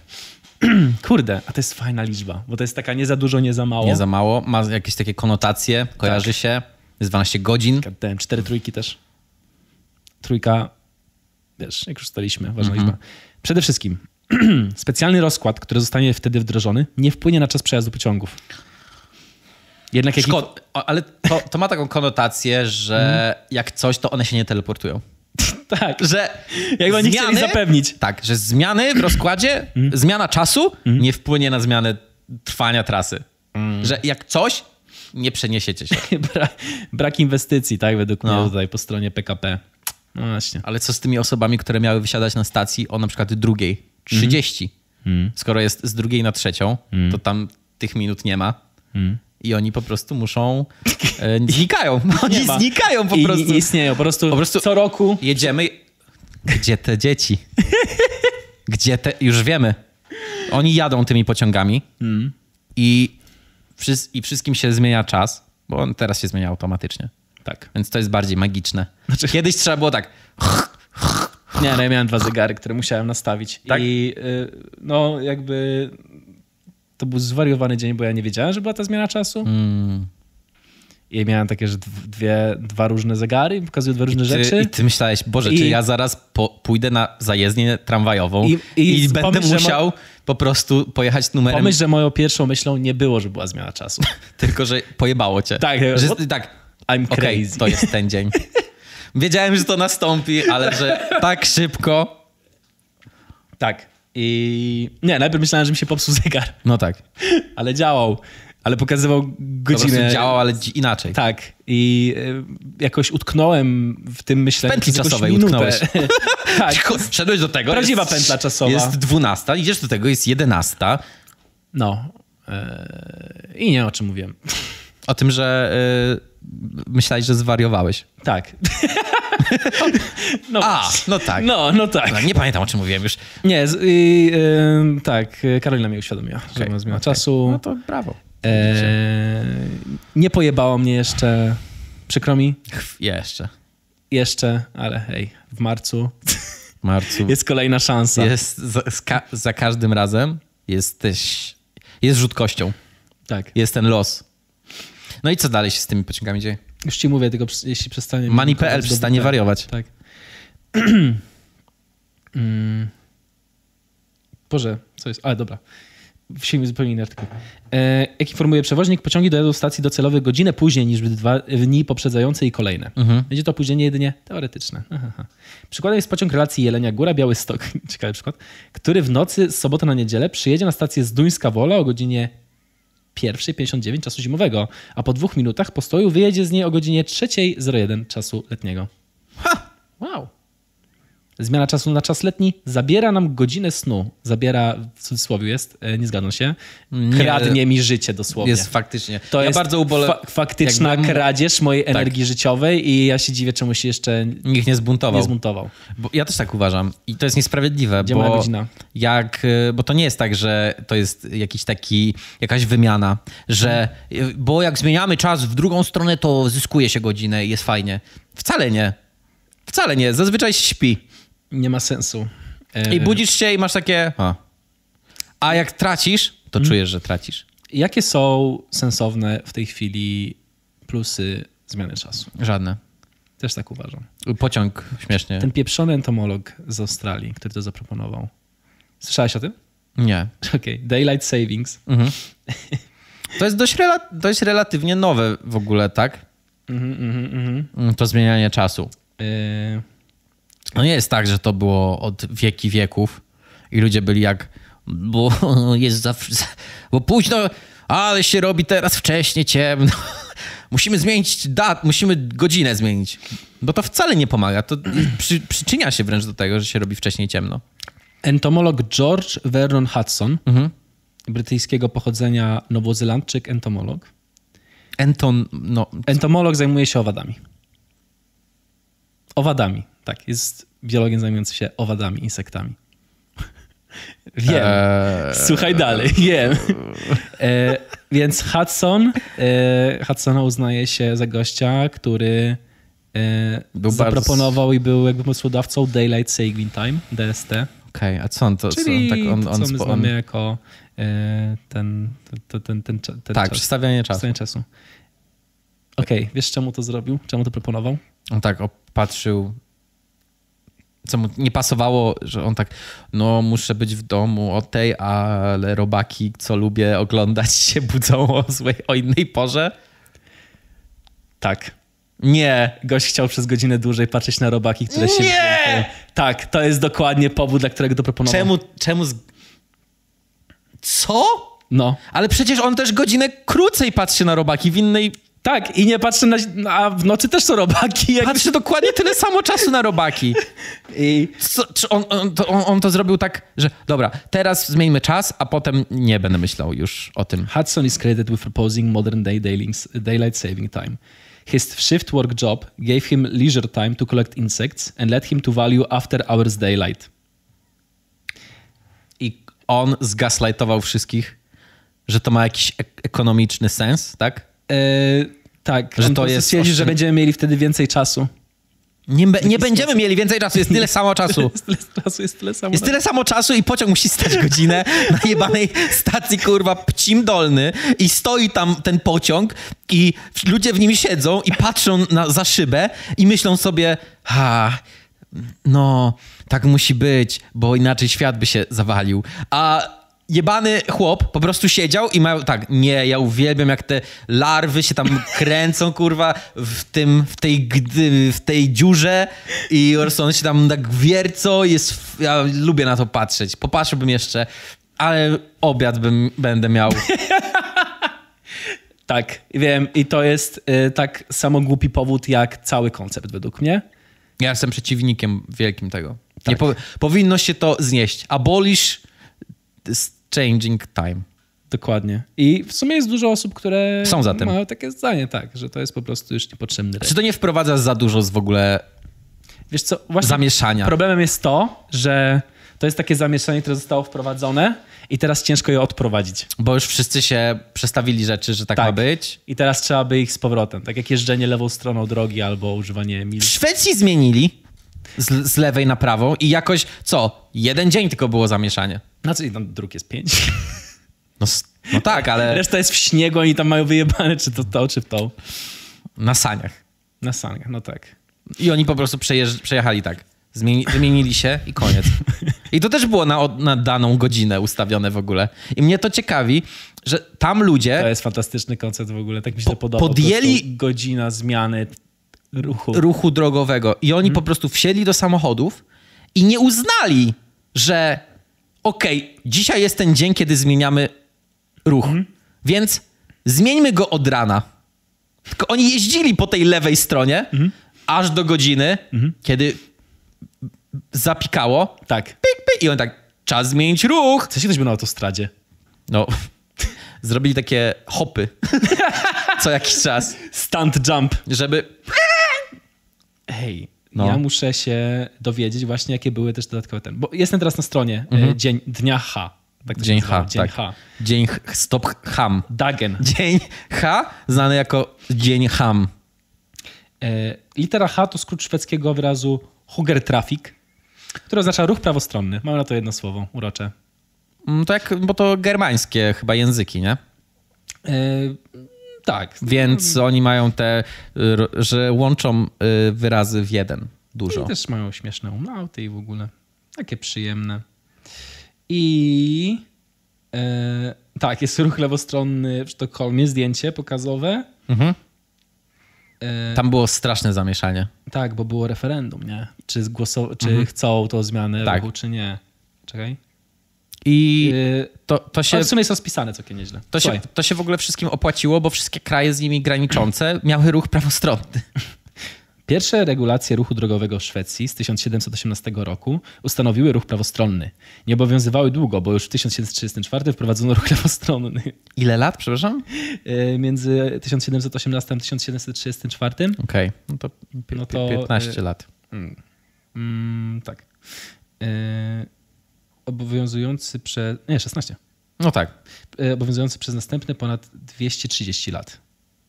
Kurde, a to jest fajna liczba, bo to jest taka nie za dużo, nie za mało. Nie za mało. Ma jakieś takie konotacje, kojarzy się. Jest 12 godzin. Ten, cztery trójki też. Trójka, wiesz, jak już staliśmy, ważna Mhm. liczba. Przede wszystkim specjalny rozkład, który zostanie wtedy wdrożony, nie wpłynie na czas przejazdu pociągów. Jednak jak Szkod, o, ale to, to ma taką konotację, że jak coś, to one się nie teleportują. Tak, Że Jak oni chcieli zapewnić. Tak, że zmiany w rozkładzie, zmiana czasu nie wpłynie na zmianę trwania trasy. Że jak coś, nie przeniesiecie się. Bra brak inwestycji, tak, według No. mnie tutaj po stronie PKP. No właśnie. Ale co z tymi osobami, które miały wysiadać na stacji o na przykład drugiej? 30. Skoro jest z drugiej na trzecią, to tam tych minut nie ma. I oni po prostu muszą. E, znikają. Oni znikają po I, prostu. I istnieją, po prostu, Po prostu- co roku Jedziemy. Gdzie te dzieci? Gdzie te. Już wiemy. Oni jadą tymi pociągami i, wszys- i wszystkim się zmienia czas, bo on teraz się zmienia automatycznie. Tak. Więc to jest bardziej magiczne. Znaczy- Kiedyś trzeba było tak. Nie, no ja miałem dwa zegary, które musiałem nastawić. Tak? I y, no jakby to był zwariowany dzień, bo ja nie wiedziałem, że była ta zmiana czasu. Mm. I miałem takie, że dw- dwie, dwa różne zegary i pokazują dwa różne rzeczy. Ty, I ty myślałeś, Boże, I- czy ja zaraz po, pójdę na zajezdnię tramwajową I- i, i będę pomyśl, musiał po prostu pojechać numerem, Pomyśl, że moją pierwszą myślą nie było, że była zmiana czasu. tylko że pojebało cię. Tak, że, what? tak. I'm Okej, crazy. to jest ten dzień. Wiedziałem, że to nastąpi, ale że tak szybko. Tak. I nie, najpierw myślałem, że mi się popsuł zegar, No tak. ale działał. Ale pokazywał Po godzinę. prostu działał, ale inaczej. Tak. I y, jakoś utknąłem w tym myśleniu. W pętli czasowej minutę. utknąłeś. tak. Szedłeś do tego. Prawdziwa jest, pętla czasowa. Jest 12, idziesz do tego, jest 11. No. E, I nie o czym mówiłem. O tym, że y, myślałeś, że zwariowałeś. Tak. no, A, no tak. No, no tak. Tak, Nie pamiętam, o czym mówiłem już. Nie, z, i, ym, tak, Karolina mnie uświadomiła, że Okej, mam zmianę okej. czasu. No to brawo. E, nie pojebało mnie jeszcze, przykro mi, Jeszcze. jeszcze, ale hej, w marcu W marcu. jest kolejna szansa. Jest za, ka- za każdym razem jesteś. Jest rzut kością. Tak. Jest ten los. No i co dalej się z tymi pociągami dzieje? Już ci mówię, tylko jeśli przestanie... blokować przestanie do- wariować. Tak. Mm. Boże, co jest? A, dobra. Wsięli zupełnie inny artykuł. E, jak informuje przewoźnik, pociągi dojadą do stacji docelowej godzinę później niż dwa dni poprzedzające i kolejne. Mhm. Będzie to opóźnienie jedynie teoretyczne. Aha, aha. Przykładem jest pociąg relacji Jelenia Góra Białystok, ciekawy przykład, który w nocy z soboty na niedzielę przyjedzie na stację Zduńska Wola o godzinie 1.59 czasu zimowego, a po dwóch minutach postoju wyjedzie z niej o godzinie 3.01 czasu letniego. Ha! Wow. Zmiana czasu na czas letni zabiera nam godzinę snu. Zabiera, w cudzysłowie jest, e, nie zgadzam się, Nie. kradnie mi życie dosłownie. Jest faktycznie. to ja jest bardzo ubole... fa- faktyczna jakbym- kradzież mojej energii życiowej i ja się dziwię, czemu się jeszcze Nikt nie zbuntował. nie zmuntował. Bo ja też tak uważam. I to jest niesprawiedliwe, Gdzie bo moja godzina? jak, y, bo to nie jest tak, że to jest jakiś taki, jakaś wymiana, że y, bo jak zmieniamy czas w drugą stronę, to zyskuje się godzinę i jest fajnie. Wcale nie. Wcale nie. Zazwyczaj się śpi. Nie ma sensu. E, I budzisz się i masz takie... A, a jak tracisz, to Mhm. czujesz, że tracisz. Jakie są sensowne w tej chwili plusy zmiany czasu? Żadne. Też tak uważam. Pociąg śmiesznie. Ten pieprzony entomolog z Australii, który to zaproponował. Słyszałeś o tym? Nie. Okej. Daylight Savings. To jest dość, rela- dość relatywnie nowe w ogóle, tak? Mhm, mhm, mhm. To zmienianie czasu. E, No nie jest tak, że to było od wieki wieków i ludzie byli jak bo jest zawsze, bo późno, ale się robi teraz wcześnie, ciemno. Musimy zmienić dat, musimy godzinę zmienić. Bo to wcale nie pomaga. To przy, przyczynia się wręcz do tego, że się robi wcześniej ciemno. Entomolog George Vernon Hudson, brytyjskiego pochodzenia nowozelandczyk, entomolog. Enton, no, Entomolog zajmuje się owadami. Owadami, tak. Jest biologiem zajmującym się owadami, insektami. Wiem. Eee, Słuchaj dalej, wiem. E, więc Hudson, e, Hudsona uznaje się za gościa, który e, Był zaproponował i był jakby pomysłodawcą Daylight Saving Time, DST. Okej, a co on to? Czyli co, on, tak on, to, on, co my znamy on, jako e, ten, ten, ten, ten, ten, ten Tak, czas. przestawianie czasu. Przestawianie czasu. Okej, wiesz czemu to zrobił? Czemu to proponował? On tak opatrzył, co mu nie pasowało, że on tak, no muszę być w domu o tej, ale robaki, co lubię oglądać, się budzą o złej, o innej porze. Tak. Nie. Gość chciał przez godzinę dłużej patrzeć na robaki, które się... Nie! Tak, to jest dokładnie powód, dla którego to proponował. Czemu, czemu z... Co? No. Ale przecież on też godzinę krócej patrzy na robaki w innej... Tak, i nie patrzę na... A w nocy też są robaki. Jak... Patrzy dokładnie tyle samo czasu na robaki. I Co, on, on, to, on, on to zrobił tak, że dobra, teraz zmieńmy czas, a potem nie będę myślał już o tym. Hudson is credited with proposing modern day daylight saving time. His shift work job gave him leisure time to collect insects and led him to value after hours daylight. I on zgaslightował wszystkich, że to ma jakiś ek- ekonomiczny sens, tak? E, tak, Że to jest stwierdził, że będziemy mieli wtedy więcej czasu. Nie, be- nie będziemy mieli więcej czasu, jest tyle samo czasu. Jest tyle czasu, jest tyle samo. Jest tyle samo czasu i pociąg musi stać godzinę na jebanej stacji, kurwa, Pcim Dolny i stoi tam ten pociąg i ludzie w nim siedzą i patrzą na, za szybę i myślą sobie, ha, no, tak musi być, bo inaczej świat by się zawalił. A jebany chłop po prostu siedział i miał tak, nie, ja uwielbiam jak te larwy się tam kręcą, kurwa, w tym, w tej, w tej dziurze i one się tam tak wiercą, jest, ja lubię na to patrzeć. Popatrzyłbym jeszcze, ale obiad bym, będę miał. Tak, wiem. I to jest y, tak samo głupi powód, jak cały koncept według mnie. Ja jestem przeciwnikiem wielkim tego. Nie Tak. po, powinno się to znieść. Abolish this changing time. Dokładnie. I w sumie jest dużo osób, które Są za tym. mają takie zdanie, tak, że to jest po prostu już niepotrzebny Czy to nie wprowadza za dużo z w ogóle Wiesz co, właśnie zamieszania? problemem jest to, że to jest takie zamieszanie, które zostało wprowadzone i teraz ciężko je odprowadzić. Bo już wszyscy się przestawili rzeczy, że tak, Tak. ma być. I teraz trzeba by ich z powrotem. Tak jak jeżdżenie lewą stroną drogi albo używanie mil. W Szwecji zmienili z, z lewej na prawą i jakoś, co, jeden dzień tylko było zamieszanie. Znaczy, tam dróg jest pięć. No, s- no tak, ale Reszta jest w śniegu, oni tam mają wyjebane, czy to to, czy to. na saniach. Na sangach, no tak. I oni po prostu przejechali tak. Zmieni, wymienili się i koniec. I to też było na, na daną godzinę ustawione w ogóle. I mnie to ciekawi, że tam ludzie To jest fantastyczny koncept w ogóle, tak mi się to podoba. Po podjęli- Godzina zmiany ruchu. ruchu drogowego i oni po prostu wsiedli do samochodów i nie uznali, że okej, dzisiaj jest ten dzień, kiedy zmieniamy ruch, więc zmieńmy go od rana. Tylko oni jeździli po tej lewej stronie aż do godziny, kiedy zapikało Tak. pik, pik, i on tak, czas zmienić ruch. Co się był na autostradzie? No, zrobili takie hopy co jakiś czas, Stunt jump. żeby... Hej, No. ja muszę się dowiedzieć właśnie, jakie były też dodatkowe ten. Bo jestem teraz na stronie e, dzień, Dnia H. Tak Dzień H, Dzień tak. H. Dzień Stop Ham. Dagen. Dzień H, znany jako Dzień Ham. E, litera H to skrót szwedzkiego wyrazu Hugertrafik, który oznacza ruch prawostronny. Mamy na to jedno słowo, urocze. Jak, bo to germańskie chyba języki, nie? Tak. Więc oni mają te, y, że łączą y, wyrazy w jeden. Dużo. I też mają śmieszne umlauty i w ogóle. Takie przyjemne. I e, tak, jest ruch lewostronny w Sztokholmie, zdjęcie pokazowe. Mhm. E, Tam było straszne zamieszanie. Tak, bo było referendum, nie? Czy, zgłosow- czy chcą tą zmianę Tak. ruchu, czy nie. Czekaj. I Yy, to, to się... ale w sumie są spisane całkiem nieźle. To się, to się w ogóle wszystkim opłaciło, bo wszystkie kraje z nimi graniczące miały ruch prawostronny. Pierwsze regulacje ruchu drogowego w Szwecji z 1718 roku ustanowiły ruch prawostronny. Nie obowiązywały długo, bo już w 1734 wprowadzono ruch lewostronny. Ile lat, przepraszam? Yy, Między 1718 a 1734 Okej, no to, No to, 15 y- lat. Mm, tak. Yy, obowiązujący przez. Nie, 16. No tak. Yy, obowiązujący przez następne ponad 230 lat.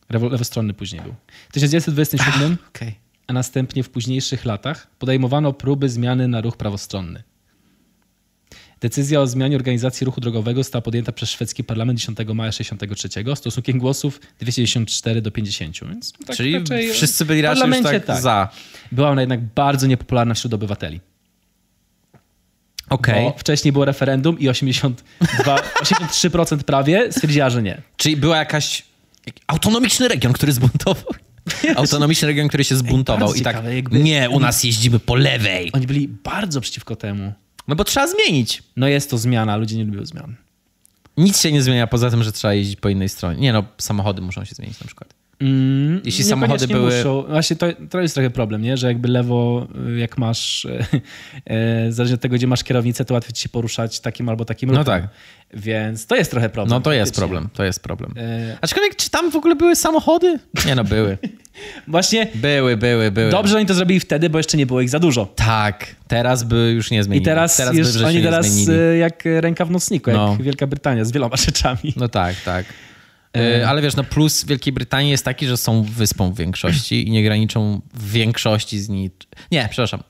Lewostronny później był. W 1927, Okej. a następnie w późniejszych latach podejmowano próby zmiany na ruch prawostronny. Decyzja o zmianie organizacji ruchu drogowego została podjęta przez szwedzki parlament 10 maja 1963 stosunkiem głosów 294 do 50. Więc tak Czyli wszyscy byli raczej parlamencie tak, za. Była ona jednak bardzo niepopularna wśród obywateli. Okej. Bo wcześniej było referendum i 82, 83% prawie stwierdziła, że nie. Czyli była jakaś jak- autonomiczny region, który zbuntował. Autonomiczny region, który się zbuntował bardzo i tak ciekawe, jakby- nie, u nas jeździmy po lewej. Oni byli bardzo przeciwko temu. No bo trzeba zmienić. No jest to zmiana, ludzie nie lubią zmian. Nic się nie zmienia poza tym, że trzeba jeździć po innej stronie. Nie no, samochody muszą się zmienić na przykład. Mm, Jeśli samochody były- Muszą. Właśnie to, to jest trochę problem, nie? że jakby lewo, y, jak masz, e, zależnie od tego, gdzie masz kierownicę, to łatwiej ci się poruszać takim albo takim No ruchem. tak. Więc to jest trochę problem. No to jest faktycznie. problem, to jest problem. E, Aczkolwiek, czy tam w ogóle były samochody? Nie no, były. właśnie Były, były, były. dobrze, że oni to zrobili wtedy, bo jeszcze nie było ich za dużo. Tak, teraz by już nie I zmienili. teraz, teraz już by oni teraz e, jak ręka w nocniku, jak No. Wielka Brytania z wieloma rzeczami. No tak, tak. E, Ale wiesz, no plus Wielkiej Brytanii jest taki, że są wyspą w większości i nie graniczą w większości z nic. Nie, przepraszam.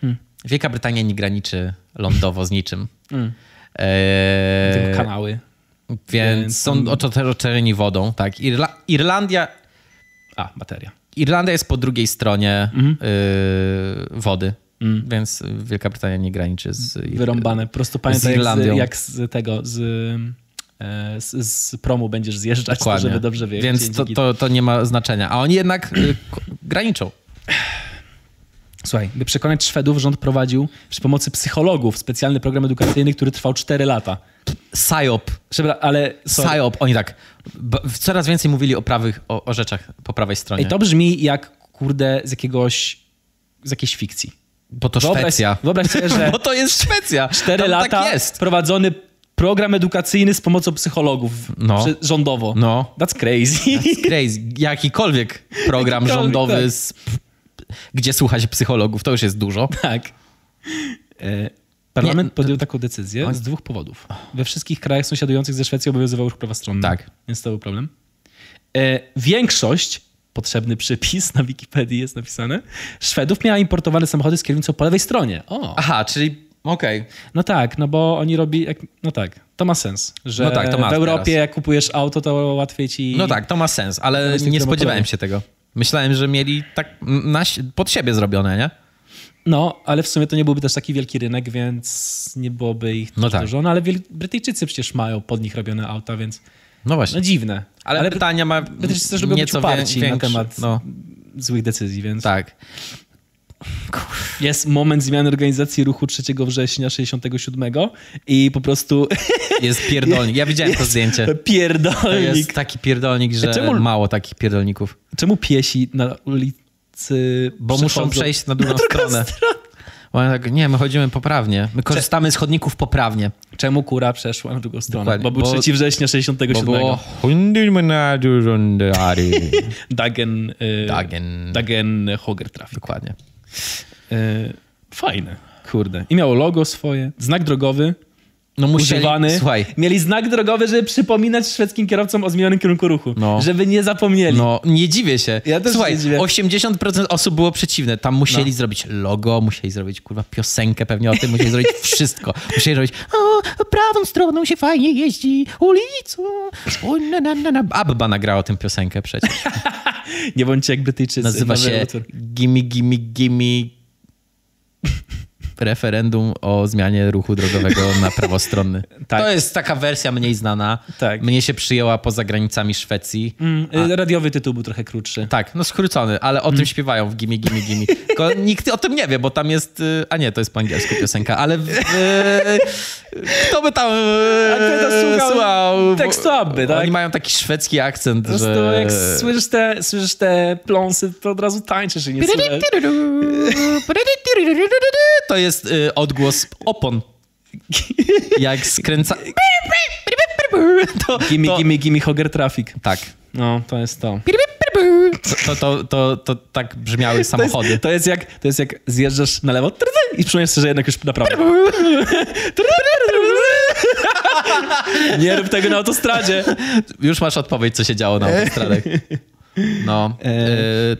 Hmm. Wielka Brytania nie graniczy lądowo z niczym. Mm. E, Tylko kanały. więc są otoczeni wodą. Tak. Irla- Irlandia, A, bateria. Irlandia jest po drugiej stronie Mhm. e, wody, Mm. więc Wielka Brytania nie graniczy z Wyrąbane. Po prostu pamiętaj, jak Irlandią. z, jak z tego, z, e, z, z promu będziesz zjeżdżać, to żeby dobrze wiedzieć. Więc to, to, to nie ma znaczenia. A oni jednak ko- graniczą. Słuchaj, by przekonać Szwedów, rząd prowadził przy pomocy psychologów specjalny program edukacyjny, który trwał 4 lata. Żeby, ale sorry. Oni tak coraz więcej mówili o, prawych, o, o rzeczach po prawej stronie. Ej, to brzmi jak, kurde, z jakiegoś, z jakiejś fikcji. Bo to Wyobraź, Szwecja. wyobraź sobie, że Bo to jest Szwecja. 4 Tam lata Tak jest. prowadzony program edukacyjny z pomocą psychologów No. rządowo. No. That's crazy. Crazy. Jakikolwiek program Jakikolwiek, rządowy, tak. z, gdzie słucha się psychologów, to już jest dużo. Tak. E, Parlament Nie, podjął taką decyzję z dwóch powodów. We wszystkich krajach sąsiadujących ze Szwecją obowiązywał ruch prawostronny. Tak. Więc to był problem. E, większość, potrzebny przypis na Wikipedii jest napisane, Szwedów miała importowane samochody z kierownicą po lewej stronie. O, Aha, czyli okej. no tak, no bo oni robi, no tak, to ma sens, że No tak, to ma w Europie teraz. jak kupujesz auto, to łatwiej ci... No tak, to ma sens, ale nie spodziewałem się tego. Myślałem, że mieli tak na, pod siebie zrobione, nie? No, ale w sumie to nie byłby też taki wielki rynek, więc nie byłoby ich No no tak. dużo. No ale Brytyjczycy przecież mają pod nich robione auta, więc No właśnie. no dziwne. ale, ale Brytania ma Brytyjczycy też lubią być nieco uparci wię- na większy- temat No, złych decyzji, więc tak. Jest moment zmiany organizacji ruchu 3 września 67 i po prostu Jest pierdolnik. Ja widziałem to zdjęcie. To pierdolnik. jest taki pierdolnik, że Czemu- mało takich pierdolników. Czemu piesi na ulicy Bo muszą przejść na drugą stronę. Bo oni tak, nie, my chodzimy poprawnie. My korzystamy z chodników poprawnie. Czemu kura przeszła na drugą stronę? Dokładnie, Bo był bo- 3 września 67. Bo było... Dagen, y, Dagen. Dagen Hoger Traffic. Dokładnie. E, fajne, kurde. I miało logo swoje, znak drogowy, No musieli, używany. słuchaj, Mieli znak drogowy, żeby przypominać szwedzkim kierowcom o zmienionym kierunku ruchu. No. Żeby nie zapomnieli. no nie dziwię się. Ja też Słuchaj, się dziwię. 80% osób było przeciwne. Tam musieli No. zrobić logo, musieli zrobić kurwa piosenkę pewnie o tym, musieli zrobić wszystko. Musieli zrobić o, prawą stroną się fajnie jeździ, ulicą. O, na, na, na, na. Abba nagrała tę piosenkę przecież. Nie bądźcie jak Brytyjczycy. Nazywa się utwór. Gimme, Gimme, Gimme referendum o zmianie ruchu drogowego na prawostronny. Tak. To jest taka wersja mniej znana. Tak. Mnie się przyjęła poza granicami Szwecji. Mm, y, radiowy tytuł był trochę krótszy. Tak, no skrócony, ale o tym śpiewają w Gimme, Gimme. Tylko nikt o tym nie wie, bo tam jest... y, A nie, to jest po angielsku piosenka, ale... w- y, Kto by tam A kto to słuchał słuchał? tekstu Abby, tak? Oni mają taki szwedzki akcent, Po prostu że... jak słyszysz te, słyszysz te pląsy, to od razu tańczysz i nie słychać. To jest y, odgłos opon. Jak skręca... To, Gimme, to, gimme, gimme Hogger Traffic. Tak. No, to jest to. To, to, to, to tak brzmiały To jest, samochody. to, jest jak, to jest jak zjeżdżasz na lewo i przypomnisz sobie, że jednak już na prawo. Nie rób tego na autostradzie. Już masz odpowiedź, co się działo na autostradach. No.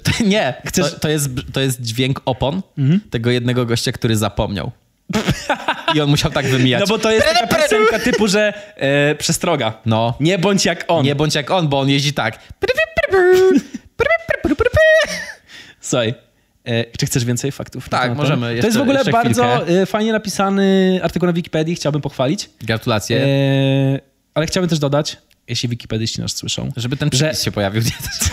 To, nie, Chcesz- to, to, jest, to jest dźwięk opon tego jednego gościa, który zapomniał. I on musiał tak wymijać. No bo to jest taka piosenka typu, że e, przestroga. No. Nie bądź jak on. Nie bądź jak on, bo on jeździ tak. Słuchaj, e, czy chcesz więcej faktów? Tak, możemy To jeszcze- jest w ogóle bardzo chwilkę. fajnie napisany artykuł na Wikipedii, chciałbym pochwalić. Gratulacje. E, ale chciałbym też dodać, jeśli wikipedyści nas słyszą, Żeby ten że- przepis się pojawił.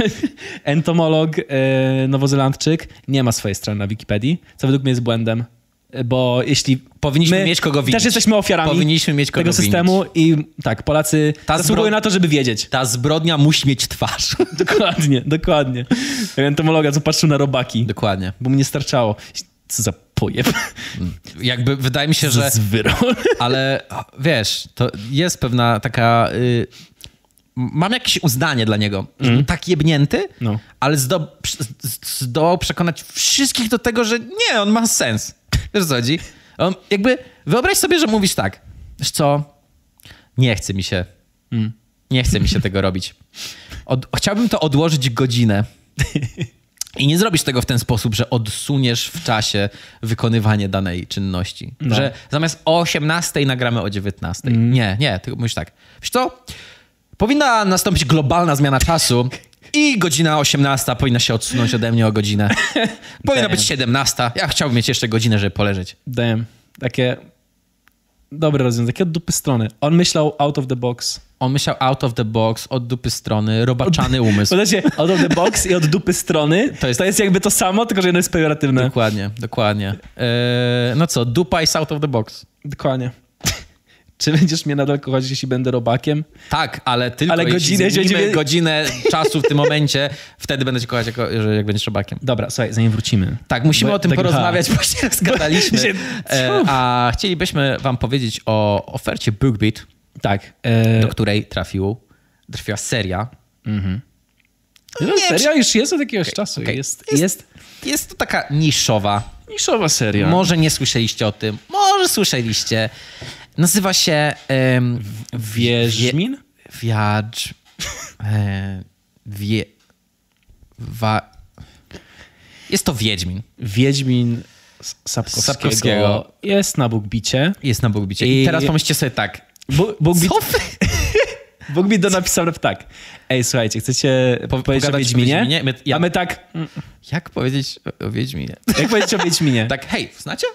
entomolog e, nowozelandczyk nie ma swojej strony na Wikipedii, co według mnie jest błędem. Bo jeśli Powinniśmy my mieć kogo winić. Też jesteśmy ofiarami Powinniśmy mieć kogo tego systemu i tak, Polacy Ta zasługują na to, żeby wiedzieć. Ta zbrodnia musi mieć twarz. Dokładnie, dokładnie. Entomologa, co patrzył na robaki, Dokładnie. bo mu nie starczało. Co za pojeb. Jakby wydaje mi się, że... Z wyrol. Ale wiesz, to jest pewna taka. Y, mam jakieś uznanie dla niego. był Tak jebnięty, No. ale zdo, zdołał przekonać wszystkich do tego, że nie, on ma sens. Wiesz co chodzi? On jakby, wyobraź sobie, że mówisz tak, wiesz co, nie chce mi się, nie chce mi się tego robić. Od, chciałbym to odłożyć godzinę. I nie zrobisz tego w ten sposób, że odsuniesz w czasie wykonywanie danej czynności. No. Że zamiast o 18 nagramy o 19. Nie, nie, tylko mówisz tak. Wiesz co? Powinna nastąpić globalna zmiana czasu i godzina 18 powinna się odsunąć ode mnie o godzinę. Powinna być 17. Ja chciałbym mieć jeszcze godzinę, żeby poleżeć. Damn. Takie dobre rozwiązanie, takie od dupy strony. On myślał out of the box. On myślał out of the box, od dupy strony, robaczany umysł. Zobaczcie, out of the box i od dupy strony to jest, to jest jakby to samo, tylko że jedno jest pejoratywne. Dokładnie, dokładnie. Eee, no co, dupa is out of the box. Dokładnie. Czy będziesz mnie nadal kochać, jeśli będę robakiem? Tak, ale tylko Ale jeśli godzinę, dziewię- godzinę czasu w tym momencie, wtedy będę cię kochać, jako, jak będziesz robakiem. Dobra, słuchaj, zanim wrócimy. Tak, musimy Bo- o tym tak, porozmawiać, bo się rozgadaliśmy. się- E, a chcielibyśmy wam powiedzieć o ofercie BookBeat, Tak. E, do której trafił, trafiła seria. no, nie, seria już jest od jakiegoś czasu. okej. Jest, Jest- jest, Jest to taka niszowa. niszowa seria. Może nie słyszeliście o tym, może słyszeliście. Nazywa się... Um, Wiedźmin? Wiadż... E, wie... Wa... Jest to Wiedźmin. Wiedźmin Sapkowskiego, Sapkowskiego. jest na BookBicie. Jest na BookBeacie. I I- teraz pomyślcie sobie tak. Bu- BookBeat, Co wy? Do napisał tak. Ej, słuchajcie, chcecie Po- powiedzieć o pogadać o Wiedźminie? Wiedźminie? My- ja- A my tak, mm, Jak powiedzieć o Wiedźminie? jak powiedzieć o Wiedźminie? Tak, hej, znacie?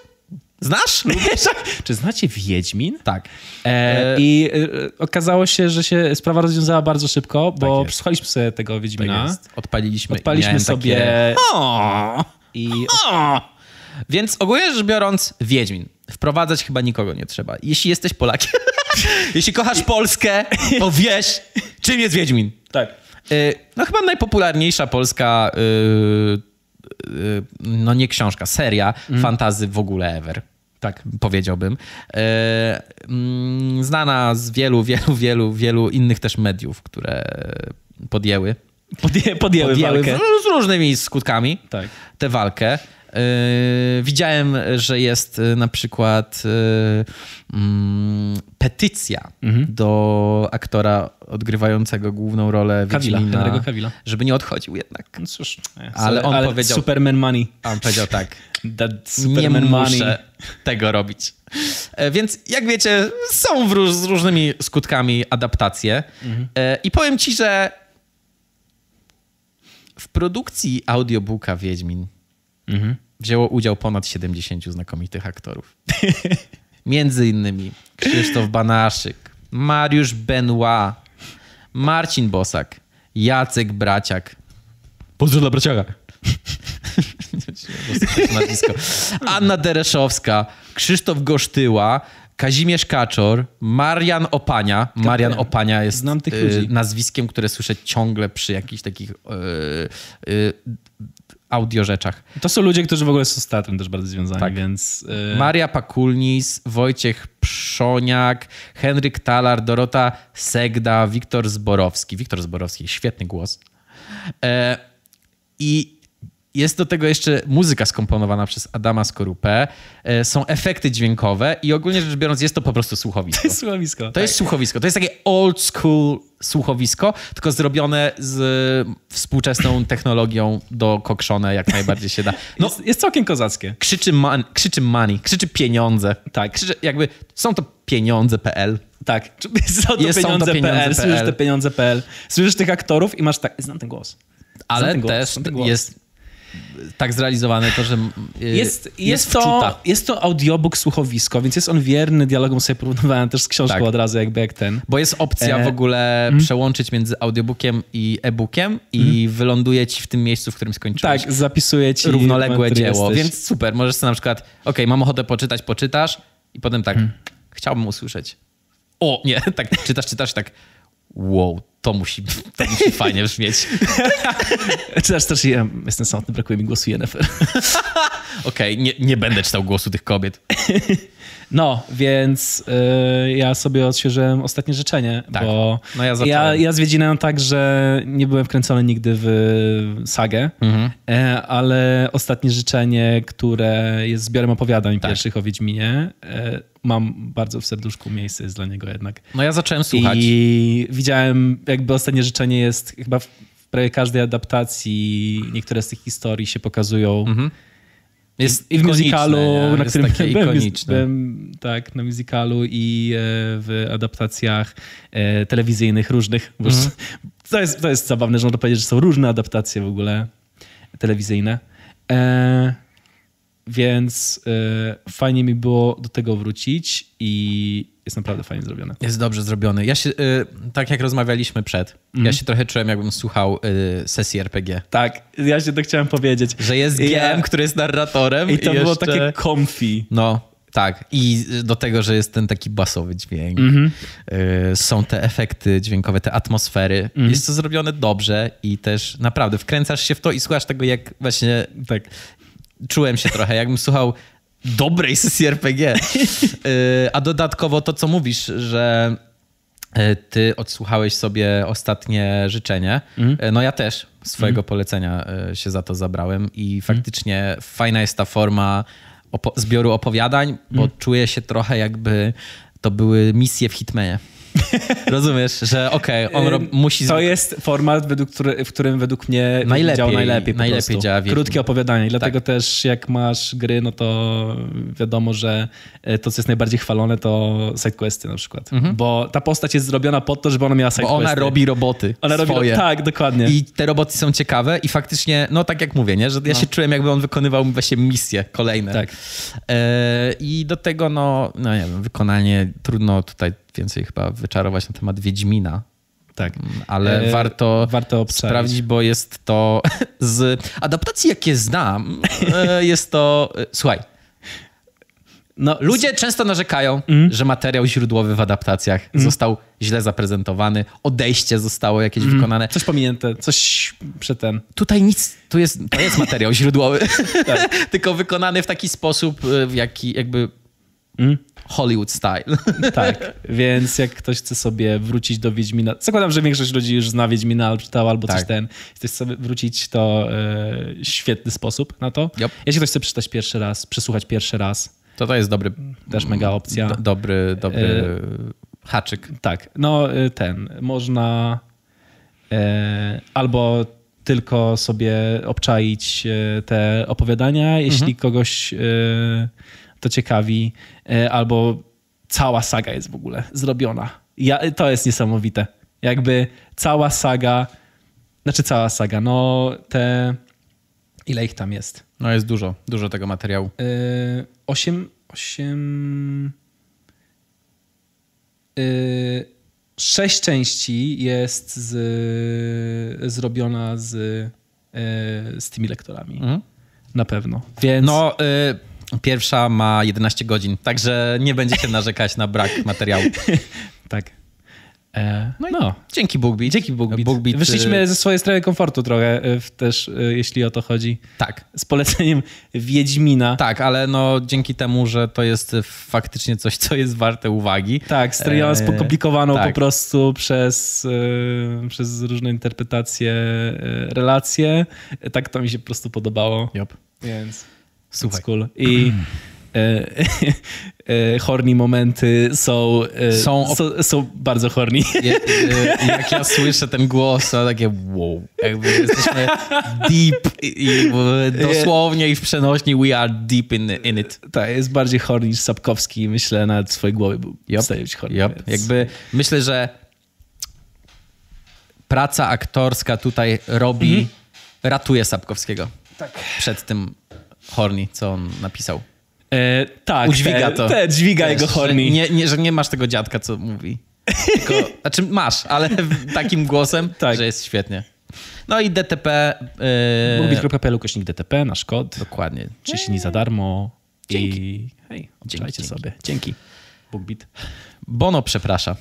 Znasz? Czy znacie Wiedźmin? Tak. E, I e, okazało się, że się sprawa rozwiązała bardzo szybko, bo jest. przesłuchaliśmy sobie tego Wiedźmina. Tak jest. Odpaliliśmy. Odpaliśmy sobie Takie... O! i O! Więc ogólnie rzecz biorąc, Wiedźmin. Wprowadzać chyba nikogo nie trzeba. Jeśli jesteś Polakiem, jeśli kochasz Polskę, to wiesz, czym jest Wiedźmin. tak. Y, No chyba najpopularniejsza polska, y, no nie książka, seria fantazy w ogóle ever. Tak, powiedziałbym. E, mm, Znana z wielu, wielu, wielu, wielu innych też mediów, które podjęły, Podję, podjęły, podjęły walkę. z różnymi skutkami Tak. tę walkę. Yy, widziałem, że jest yy, na przykład yy, mm, petycja do aktora odgrywającego główną rolę Wiedźmina, Kawila. żeby nie odchodził jednak. No cóż, e, Ale on powiedział- Superman money. On powiedział tak, nie Superman money. muszę tego robić. E, Więc jak wiecie, są w róż, z różnymi skutkami adaptacje. E, I powiem ci, że w produkcji audiobooka Wiedźmin Mhm. wzięło udział ponad 70 znakomitych aktorów. Między innymi Krzysztof Banaszyk, Mariusz Benoit, Marcin Bosak, Jacek Braciak. Pozdro dla Braciaka. nazwisko. Anna Dereszowska, Krzysztof Gosztyła, Kazimierz Kaczor, Marian Opania. Marian Opania jest Znam tych y, nazwiskiem, które słyszę ciągle przy jakichś takich y, y, audio rzeczach. To są ludzie, którzy w ogóle są z teatrem też bardzo związani, Tak. więc... y, Maria Pakulnis, Wojciech Przoniak, Henryk Talar, Dorota Segda, Wiktor Zborowski. Wiktor Zborowski, świetny głos. E, I jest do tego jeszcze muzyka skomponowana przez Adama Skorupę. E, są efekty dźwiękowe i ogólnie rzecz biorąc jest to po prostu słuchowisko. To jest słuchowisko. To jest słuchowisko. To jest takie old school słuchowisko, tylko zrobione z współczesną technologią dokukszone jak najbardziej się da. No, jest, jest całkiem kozackie. Krzyczy, man, krzyczy money, krzyczy pieniądze. Tak. Krzyczy, jakby są to pieniądze.pl. Tak. Są to Jest- pieniądze.pl, pieniądze.pl. słyszysz te pieniądze.pl, słyszysz tych aktorów i masz tak, znam ten głos. Znam Ale ten głos, też ten głos. jest tak zrealizowane to, że y, Jest, jest, wczuta. to, jest to audiobook słuchowisko, więc jest on wierny dialogom, sobie porównywałem też z książką Tak. od razu, jakby jak ten. Bo jest opcja E, w ogóle przełączyć między audiobookiem i e-bookiem i wyląduje ci w tym miejscu, w którym skończyłeś. Tak, zapisuję ci równoległe dzieło, jesteś. więc super. Możesz sobie na przykład, okej, mam ochotę poczytać, poczytasz i potem tak, chciałbym usłyszeć. O, nie, tak czytasz, czytasz, tak wow, to musi, to musi fajnie brzmieć. Czytasz też, ja jestem samotny, brakuje mi głosu Yennefer. Okej, nie, nie będę czytał głosu tych kobiet. No, więc y, ja sobie odświeżyłem ostatnie życzenie, Tak. bo No ja ja, zacząłem. ja zwiedziłem tak, że nie byłem wkręcony nigdy w sagę, Mhm. e, ale ostatnie życzenie, które jest zbiorem opowiadań Tak. pierwszych o Wiedźminie, e, mam bardzo w serduszku miejsce jest dla niego jednak. No ja zacząłem słuchać. I widziałem, jakby ostatnie życzenie jest chyba w, w prawie każdej adaptacji, niektóre z tych historii się pokazują. Jest I w musicalu, nie? na którym takie byłem, ikoniczne. byłem, tak, na musicalu i e, w adaptacjach e, telewizyjnych różnych. Mhm. to, jest, to jest zabawne, że można powiedzieć, że są różne adaptacje w ogóle telewizyjne. E, więc e, fajnie mi było do tego wrócić i jest naprawdę fajnie zrobione. Jest dobrze zrobiony. Ja się, y, tak jak rozmawialiśmy przed, Mhm. ja się trochę czułem, jakbym słuchał y, sesji RPG. Tak, ja się to chciałem powiedzieć. Że jest I GM, ja- który jest narratorem. I to było jeszcze- takie comfy. No, tak. I do tego, że jest ten taki basowy dźwięk. Mhm. Y, są te efekty dźwiękowe, te atmosfery. Mhm. Jest to zrobione dobrze i też naprawdę wkręcasz się w to i słuchasz tego, jak właśnie Tak. czułem się trochę, jakbym słuchał dobrej sesji RPG. Y, A dodatkowo to, co mówisz, że y, ty odsłuchałeś sobie ostatnie życzenie. Y, No ja też swojego polecenia y, się za to zabrałem i faktycznie fajna jest ta forma opo- zbioru opowiadań, bo czuję się trochę jakby to były misje w Hitmanie. Rozumiesz, że okej, on ro- musi... To jest format, według który, w którym według mnie Najlepiej- działa najlepiej. Po najlepiej prostu. działa. Krótkie opowiadanie. I dlatego też jak masz gry, no to wiadomo, że e, to, co jest najbardziej chwalone, to sidequesty na przykład. Bo ta postać jest zrobiona po to, żeby ona miała Bo sidequesty. ona robi roboty Ona robi swoje. Tak, dokładnie. I te roboty są ciekawe i faktycznie, no tak jak mówię, nie? że ja się czułem jakby on wykonywał właśnie misje kolejne. Tak. E, I do tego, no, no nie wiem, wykonanie, trudno tutaj więcej chyba wyczarować na temat Wiedźmina, tak. ale E, warto, warto sprawdzić, bo jest to z adaptacji, jakie znam, e, jest to, e, słuchaj, No, Ludzie często narzekają, Mhm. że materiał źródłowy w adaptacjach został źle zaprezentowany, odejście zostało jakieś wykonane. Coś pominięte, coś przed ten. Tutaj nic, tu jest, to jest materiał źródłowy, tylko wykonany w taki sposób, y, w jaki jakby Hollywood style. Tak, więc jak ktoś chce sobie wrócić do Wiedźmina, zakładam, że większość ludzi już zna Wiedźmina albo czytała, albo coś Tak. ten, chcesz sobie wrócić, to e, świetny sposób na to. Yep. Jeśli ktoś chce przeczytać pierwszy raz, przesłuchać pierwszy raz, To to jest dobry, też mega opcja. do, dobry, dobry haczyk. Tak, no y, ten, można e, albo tylko sobie obczaić e, te opowiadania, jeśli kogoś e, to ciekawi, e, albo cała saga jest w ogóle zrobiona. Ja, to jest niesamowite. Jakby cała saga, znaczy cała saga, no te, ile ich tam jest? No jest dużo, dużo tego materiału. Yy, osiem, osiem... Yy, sześć części jest z, zrobiona z, yy, z tymi lektorami. Mhm. Na pewno. Więc No, y, pierwsza ma 11 godzin, także nie będziecie narzekać na brak materiału. tak. E, No no, Dzięki BookBeat. Dzięki BookBeat. BookBeat, Wyszliśmy y, ze swojej strefy komfortu trochę y, też, y, jeśli o to chodzi. Tak, Z poleceniem Wiedźmina. tak, ale no dzięki temu, że to jest faktycznie coś, co jest warte uwagi. Tak, strona Eee, skomplikowaną tak. po prostu przez, przez różne interpretacje, relacje. Tak to mi się po prostu podobało. Jop. Więc Słuchaj. cool. I e, e, horny momenty są, e, Są są, są, bardzo y, jak ja słyszę ten głos, to takie wow. Jakby jesteśmy deep i, dosłownie i w przenośni we are deep in, in it. Tak, jest bardziej horny niż Sapkowski. Myślę, w swojej głowie był Yep. staje być horny. Yep. więc- Jakby myślę, że praca aktorska tutaj robi, ratuje Sapkowskiego Tak. przed tym horny, co on napisał. E, tak, Udźwiga te, to. Te dźwiga Wiesz, jego że horny. Nie, nie, że nie masz tego dziadka, co mówi. Tylko, znaczy masz, ale takim głosem, Tak. że jest świetnie. No i DTP. Yy, Boogbit.pl kośnik DTP, nasz kod. dokładnie. 30 dni za darmo. Dzięki. I hej, dzięki. sobie. Dzięki. Boogbit. Bono przeprasza.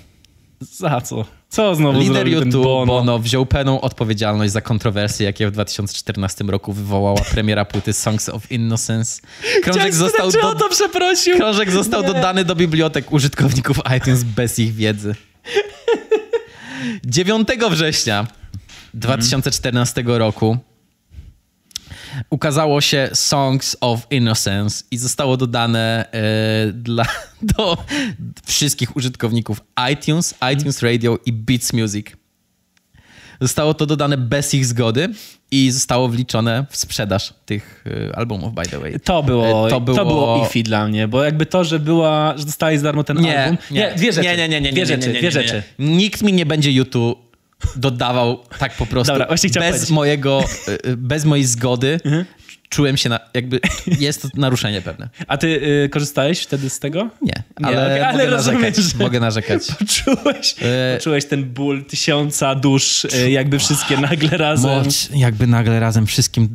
Za co? Co znowu Lider YouTube Bono? Bono. wziął pełną odpowiedzialność za kontrowersje, jakie w 2014 roku wywołała premiera płyty Songs of Innocence. Krążek został, do, to przeprosił. krążek został dodany do bibliotek użytkowników iTunes bez ich wiedzy. 9 września 2014 roku ukazało się Songs of Innocence i zostało dodane e, dla, do wszystkich użytkowników iTunes, iTunes Radio i Beats Music. Zostało to dodane bez ich zgody i zostało wliczone w sprzedaż tych e, albumów, by the way. To było, E, to było, iffy dla mnie, bo jakby to, że była, że dostałeś za darmo ten Nie, album. nie, dwie rzeczy. Nie, nie, nie, nie, dwie nie, rzeczy, nie, nie, dwie nie, rzeczy. nie. Nikt mi nie będzie YouTube dodawał tak po prostu. Dobra, bez mojego, y, y, bez mojej zgody Mhm. Czułem się na, jakby, jest to naruszenie pewne. A ty y, korzystałeś wtedy z tego? Nie, Nie, ale, okej, ale mogę, rozumiem, narzekać, że- mogę narzekać. Poczułeś, E, poczułeś ten ból tysiąca dusz, y, jakby wszystkie nagle razem. Mocz, jakby nagle razem wszystkim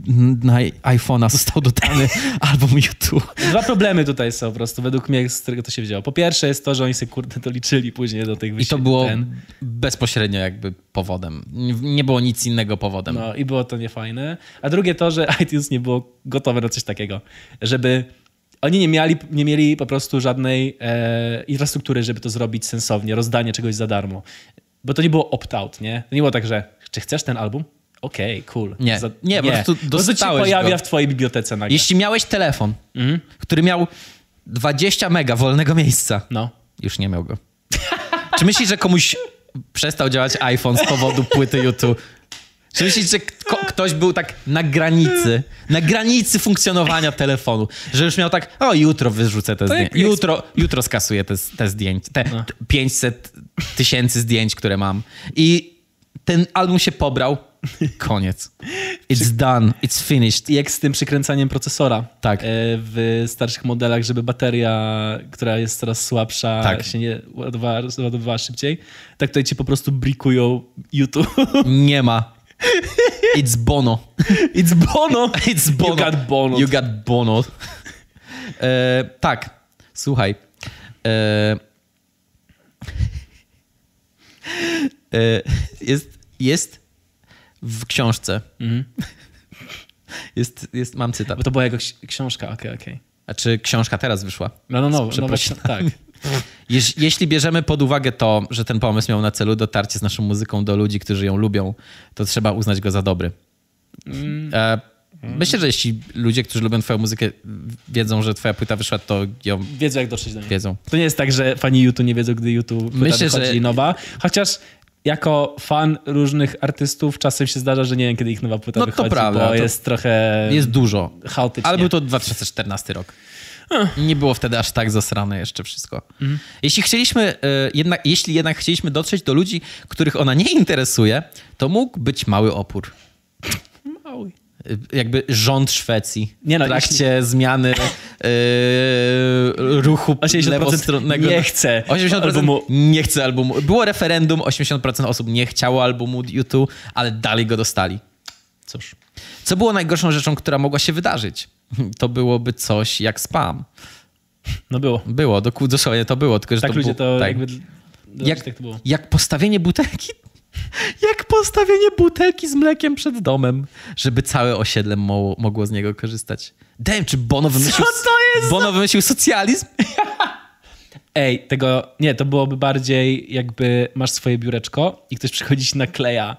na iPhone'a został dodany album YouTube. Dwa problemy tutaj są po prostu, według mnie, z którego to się wzięło. Po pierwsze jest to, że oni sobie kurde to liczyli później do tych I wyświetleń. to było Ten. bezpośrednio jakby powodem. Nie- Nie było nic innego powodem. No i było to niefajne. A drugie to, że iTunes nie było gotowe na coś takiego, żeby oni nie mieli, nie mieli po prostu żadnej e, infrastruktury, żeby to zrobić sensownie, rozdanie czegoś za darmo. Bo to nie było opt-out, nie? To nie było tak, że czy chcesz ten album? Okej, cool. Nie, nie, po prostu Po prostu dostałeś pojawia go. w twojej bibliotece nagle. Jeśli miałeś telefon, Mhm. który miał 20 mega wolnego miejsca, No. już nie miał go. Czy myślisz, że komuś przestał działać iPhone z powodu płyty YouTube? Czy myślisz, że ktoś był tak na granicy, na granicy funkcjonowania telefonu, że już miał tak, o jutro wyrzucę te zdjęcia, jutro, jutro skasuję te, te zdjęcia, te No. 500 tysięcy zdjęć, które mam. I ten album się pobrał, koniec. It's done, it's finished. Jak z tym przykręcaniem procesora Tak. e, w starszych modelach, żeby bateria, która jest coraz słabsza, Tak. się nie ładowała, ładowała szybciej, tak tutaj ci po prostu brikują YouTube. Nie ma. It's Bono. It's Bono! It's Bono. You got Bono. You got Bono. E, tak, słuchaj. E, e, jest, jest w książce. Jest, jest, mam cytat. Bo to była jakaś książka, okej, okej. Znaczy, książka teraz wyszła. No, no, no, no tak. Jeś, jeśli bierzemy pod uwagę to, że ten pomysł miał na celu dotarcie z naszą muzyką do ludzi, którzy ją lubią, to trzeba uznać go za dobry. E, myślę, że jeśli ludzie, którzy lubią twoją muzykę, wiedzą, że twoja płyta wyszła, to ją Wiedzą, jak dotrzeć do niej. wiedzą. To nie jest tak, że fani YouTube nie wiedzą, gdy YouTube płyta Myślę, wychodzi że- nowa. Chociaż jako fan różnych artystów czasem się zdarza, że nie wiem, kiedy ich nowa płyta No to wychodzi, prawda, bo to jest trochę Jest dużo. chaotycznie. Ale był to 2014 rok. Nie było wtedy aż tak zasrane jeszcze wszystko. Jeśli chcieliśmy, e, jednak, jeśli jednak chcieliśmy dotrzeć do ludzi, których ona nie interesuje, to mógł być mały opór. Mały. y, jakby rząd Szwecji Nie no, w trakcie zmiany yy, ruchu 80% lewostronnego. nie chce 80% albumu. nie chce albumu. Było referendum, 80% osób nie chciało albumu U2, ale dalej go dostali. Cóż. Co było najgorszą rzeczą, która mogła się wydarzyć? To byłoby coś jak spam. No było. Było, dosłownie to było, tylko że Tak to ludzie było, to tak. jakby... Jak- Jak, tak to było. Jak postawienie butelki. Jak postawienie butelki z mlekiem przed domem, żeby całe osiedle mo- mogło z niego korzystać. Damn, czy Bono wymyślił, Co to jest Bono wymyślił socjalizm? Ej, tego... Nie, to byłoby bardziej jakby masz swoje biureczko i ktoś przychodzi ci nakleja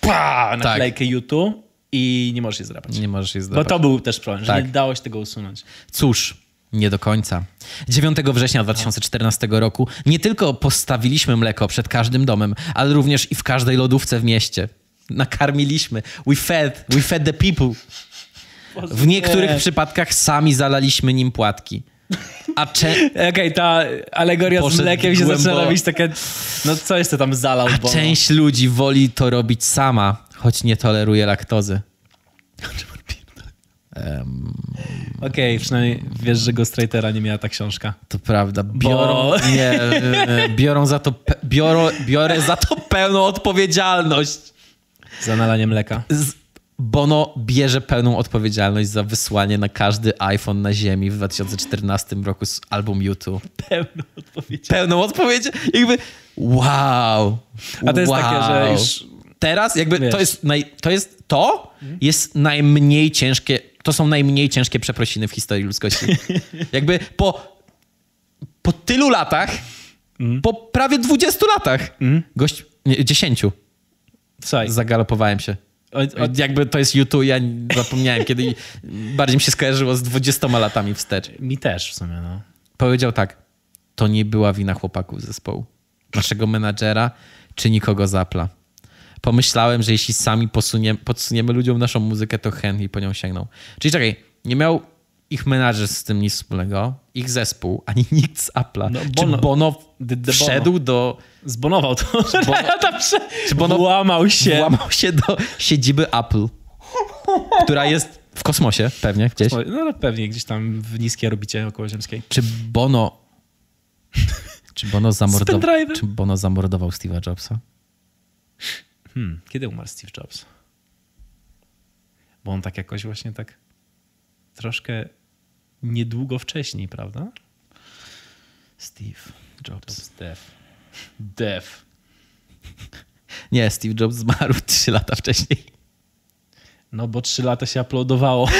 pa, naklejkę YouTube i nie możesz je zdrapać. Nie możesz je Bo zdawać. to był też problem, że Tak. nie dało się tego usunąć. Cóż, nie do końca. 9 września 2014 roku nie tylko postawiliśmy mleko przed każdym domem, ale również i w każdej lodówce w mieście. Nakarmiliśmy. We fed, we fed the people. W niektórych Nie. przypadkach sami zalaliśmy nim płatki. A cze- Okej, ta alegoria z mlekiem się zaczyna robić takie... No co to tam zalał, A bo... część ludzi woli to robić sama, choć nie toleruje laktozy. Okej, przynajmniej wiesz, że Ghostwritera nie miała ta książka. To prawda. Biorą, Bo- nie, e, biorą za to, biorą, biorę za to pełną odpowiedzialność. Za nalanie mleka. Z, Bono bierze pełną odpowiedzialność za wysłanie na każdy iPhone na ziemi w 2014 roku z album YouTube. Pełną odpowiedź. Pełną odpowiedź, jakby wow. A to jest wow. takie, że już... Teraz jakby Wiesz. to jest, naj, to jest, to jest najmniej ciężkie, to są najmniej ciężkie przeprosiny w historii ludzkości. jakby po, po tylu latach, po prawie 20 latach, gość, nie, 10, Słuchaj, zagalopowałem się. o, o, Jakby to jest YouTube, ja zapomniałem, kiedy bardziej mi się skojarzyło z 20 latami wstecz. mi też w sumie, no. Powiedział tak, to nie była wina chłopaków zespołu, naszego menadżera czy nikogo z Apple'a. Pomyślałem, że jeśli sami posunie, podsuniemy ludziom naszą muzykę, to chętnie po nią sięgną. Czyli czekaj, nie miał ich menadżer z tym nic wspólnego, ich zespół, ani nikt z Apple'a. No, czy Bono- wszedł do... Zbonował to. Bono-. Czy Bono Włamał się. włamał się do siedziby Apple, która jest w kosmosie pewnie gdzieś. No no, pewnie gdzieś tam w niskiej orbicie okołoziemskiej. Czy Bono... Czy Bono, zamordował, czy Bono zamordował Steve'a Jobsa? Hmm, kiedy umarł Steve Jobs? Bo on tak jakoś właśnie tak troszkę niedługo wcześniej, prawda? Steve Jobs. Dev. Dev. Nie, Steve Jobs zmarł 3 lata wcześniej. No bo trzy lata się uploadowało.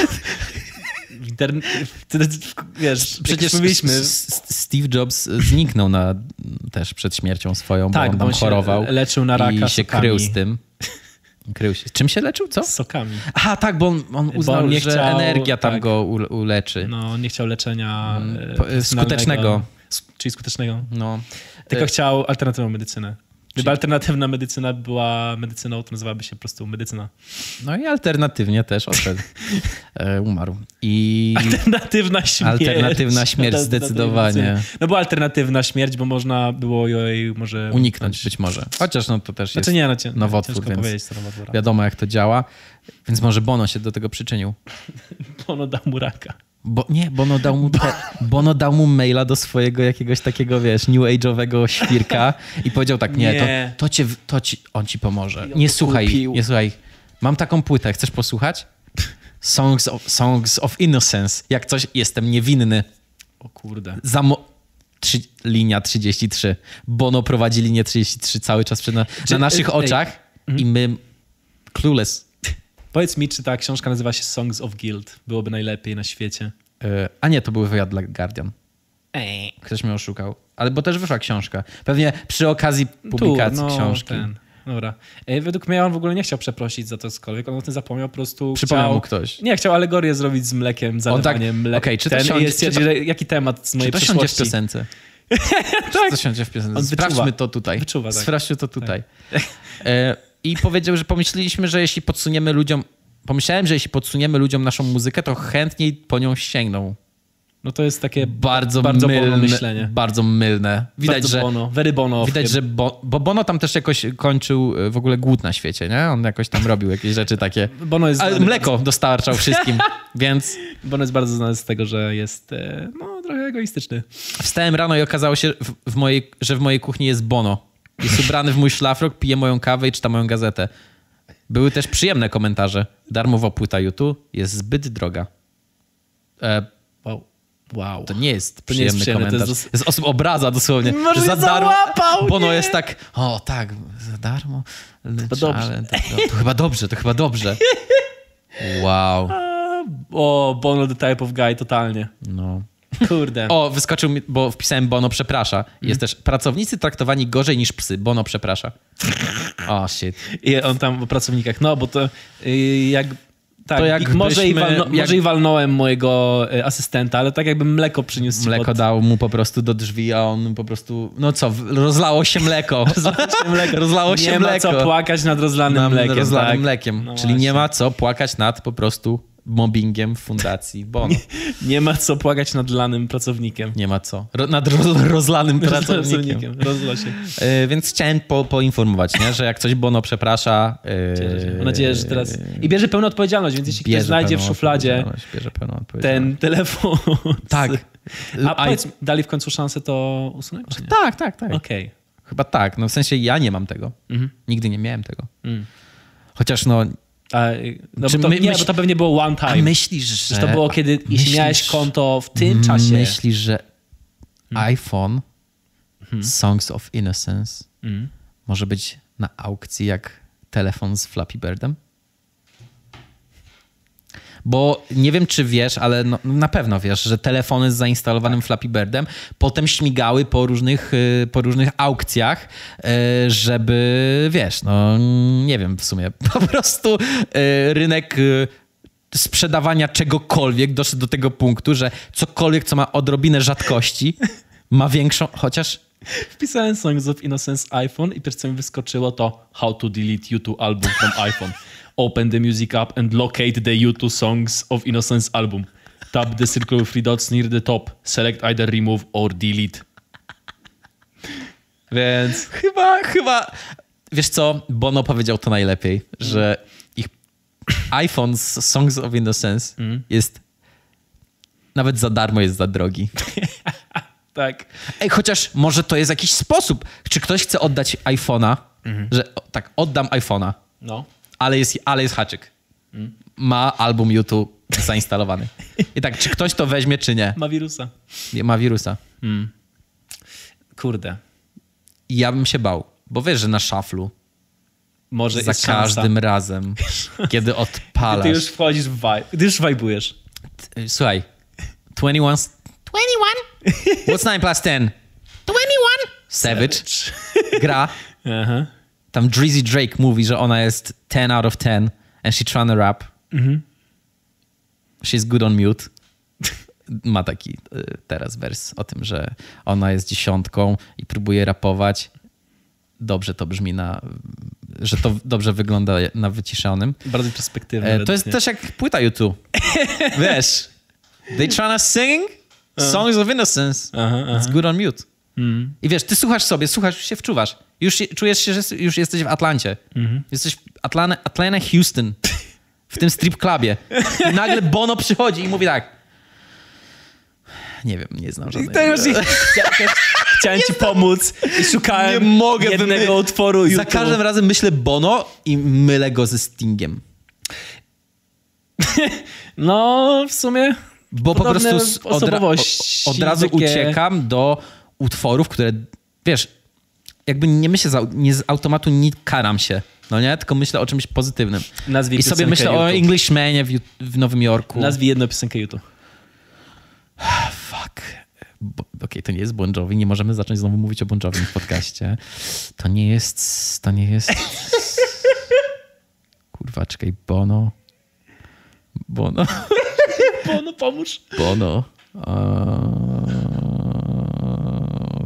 W interne... Wtedy, wiesz, przecież mówiliśmy... Steve Jobs zniknął na, też przed śmiercią swoją, Tak, bo on bo on chorował. leczył na raka I się sokami. krył z tym. Krył się. Czym się leczył, co? Sokami. Aha, tak, bo on, on uznał, on nie że chciał- energia tam tak. go uleczy. No, on nie chciał leczenia Mm, e, profesjonalnego. skutecznego. Czyli skutecznego. No. Tylko E, chciał alternatywną medycynę. Gdyby alternatywna medycyna była medycyną, to nazywałaby się po prostu medycyna. No i alternatywnie też odszedł. E, umarł. I Alternatywna śmierć. Alternatywna śmierć, zdecydowanie. No była alternatywna śmierć, bo można było jej może... uniknąć być może. Chociaż no to też jest Znaczy nie, no, cię, nowotwór, więc wiadomo jak to działa. Więc może Bono się do tego przyczynił. Ono dał mu raka. Bo, nie, Bono dał, mu te, Bono dał mu maila do swojego jakiegoś takiego, wiesz, new age'owego świrka i powiedział tak, nie, Nie. To, to, cię, to ci, on ci pomoże. Nie słuchaj, kupił. nie słuchaj. Mam taką płytę, chcesz posłuchać? Songs of, Songs of Innocence. Jak coś, jestem niewinny. O kurde. Zamo- trzy, linia 33. Bono prowadzi linię 33 cały czas przed na, Czy- na naszych ej, oczach i my clueless. Powiedz mi, czy ta książka nazywa się Songs of Guild? Byłoby najlepiej na świecie. E, A nie, to był wywiad dla Guardian. Ej. Ktoś mnie oszukał. Ale bo też wyszła książka. Pewnie przy okazji publikacji tu, no, książki. Ten. Dobra. Ej, według mnie on w ogóle nie chciał przeprosić za to cokolwiek. On o tym zapomniał, po prostu Przypomniał chciał... mu ktoś. Nie, chciał alegorię zrobić z mlekiem, zalewaniem tak- mlekiem. okej, czy to ten, i stwierdził, czy to- jaki temat z Czy mojej to siądzie w przeszłości. piosence? tak. To siądzie w piosence. Sprawdźmy to tutaj. Wyczuwa, tak. Sprawdźmy to tutaj. E, I powiedział, że pomyśleliśmy, że jeśli podsuniemy ludziom... Pomyślałem, że jeśli podsuniemy ludziom naszą muzykę, to chętniej po nią sięgną. No to jest takie Bardzo, bardzo mylne, myślenie. Bardzo mylne. Widać, bardzo że... bono, very bono. Widać, że bo, bo Bono tam też jakoś kończył e, w ogóle głód na świecie, nie? On jakoś tam robił jakieś rzeczy takie. Bono jest, Ale mleko dostarczał wszystkim, więc Bono jest bardzo znany z tego, że jest e, no, trochę egoistyczny. wstałem rano i okazało się, w, w mojej, że w mojej kuchni jest Bono. Jest ubrany w mój szlafrok, pije moją kawę i czyta moją gazetę. Były też przyjemne komentarze. Darmowa płyta YouTube jest zbyt droga. E, Wow. wow. to nie jest To nie jest przyjemny przyjemne, to komentarz. jest dos- jest osób obraza dosłownie. Może że za darmo. załapał, Bono nie. jest tak, o tak, za darmo. To dobrze. Ale To, to chyba dobrze, to chyba dobrze. Wow. O, Bono the type of guy, totalnie. No. Kurde. O, wyskoczył mi, bo wpisałem Bono przeprasza. Jest też pracownicy traktowani gorzej niż psy. Bono przeprasza. O, shit. I on tam o pracownikach. No, bo to y, jak... Tak, To jakbyśmy- może, i walno, jak- może i walnąłem mojego y, asystenta, ale tak jakby mleko przyniósł Mleko pod... dał mu po prostu do drzwi, a on po prostu, no co, rozlało się mleko. mleko. rozlało się nie mleko. ma co płakać nad rozlanym Nam mlekiem. rozlanym tak? mlekiem. No Czyli nie właśnie. ma co płakać nad po prostu mobbingiem w fundacji Bono. Nie ma co płakać nad lanym pracownikiem. Nie ma co. Ro, nad roz, rozlanym pracownikiem. Rozla się. E, więc chciałem po, poinformować, nie, że jak coś Bono przeprasza... się. Mam nadzieję, że teraz... I bierze pełną odpowiedzialność, więc jeśli ktoś znajdzie w szufladzie ten telefon... Tak. A powiedz, dali w końcu szansę to usunąć, nie? Tak, tak, tak. Okej. Chyba tak. No w sensie ja nie mam tego. Mhm. Nigdy nie miałem tego. Mm. Chociaż no... A, No to, my- nie, myśl- bo to pewnie było one A time. myślisz, że... Przecież to było kiedy, myślisz- miałeś konto w tym czasie. Myślisz, że iPhone Songs of Innocence Mm. może być na aukcji jak telefon z Flappy Birdem? Bo nie wiem, czy wiesz, ale no, na pewno wiesz, że telefony z zainstalowanym Flappy Birdem potem śmigały po różnych, y, po różnych aukcjach, y, żeby, wiesz, no nie wiem w sumie, po prostu y, rynek sprzedawania czegokolwiek doszedł do tego punktu, że cokolwiek, co ma odrobinę rzadkości, ma większą, chociaż Wpisałem Songs of Innocence iPhone i pierwsze co mi wyskoczyło to How to delete YouTube album from iPhone. Open the music app and locate the YouTube Songs of Innocence album. Tap the circle with three dots near the top. Select either remove or delete. Więc Chyba, chyba. Wiesz co? Bono powiedział to najlepiej, że ich iPhone z Songs of Innocence jest nawet za darmo jest za drogi. tak. Ej, chociaż może to jest jakiś sposób. Czy ktoś chce oddać iPhone'a, że o, tak, oddam iPhone'a, No. Ale jest, ale jest haczyk. Ma album YouTube zainstalowany. I tak, czy ktoś to weźmie, czy nie? Ma wirusa. Nie, Ma wirusa. Kurde. I ja bym się bał, bo wiesz, że na szaflu Może za jest każdym szansa. razem, kiedy Ty odpalasz. już wchodzisz w vibe. Ty już vibujesz. Y, Słuchaj, 21. 21? What's 9 plus 10? 21? Savage gra. Aha. Tam Drizzy Drake mówi, że ona jest 10 out of 10 and she trying to rap. She's good on mute. Ma taki y, teraz wers o tym, że ona jest dziesiątką i próbuje rapować. Dobrze to brzmi na... że to dobrze wygląda na wyciszonym. Bardzo perspektywny. E, to jest mnie. też jak płyta YouTube. Wiesz, they trying to sing songs of innocence. Aha, aha. It's good on mute. Mm. I wiesz, ty słuchasz sobie, słuchasz, się wczuwasz. Już czujesz się, że już jesteś w Atlancie. Mhm. Jesteś w Atlanta, Atlanta, Houston. W tym strip clubie. I nagle Bono przychodzi i mówi tak. Nie wiem, nie znam żadnego. To już Chcia- Chciałem ci pomóc i szukałem Nie mogę jednego wymy- utworu Za YouTube. każdym razem myślę Bono i mylę go ze Stingiem. No, w sumie Bo po prostu od, ra- od razu takie- uciekam do utworów, które, wiesz, jakby nie myślę, z, au- nie z automatu nie karam się, no nie? Tylko myślę o czymś pozytywnym. Nazwij I sobie myślę o YouTube. Englishmanie w, w Nowym Jorku. nazwij jedną piosenkę YouTube. Fuck. Bo- Okej, to nie jest Bon Jovi, nie możemy zacząć znowu mówić o Bon Jovi w podcaście. To nie jest, to nie jest... Kurwa, czekaj, Bono. Bono. Bo no pomóż. Bono. Uh,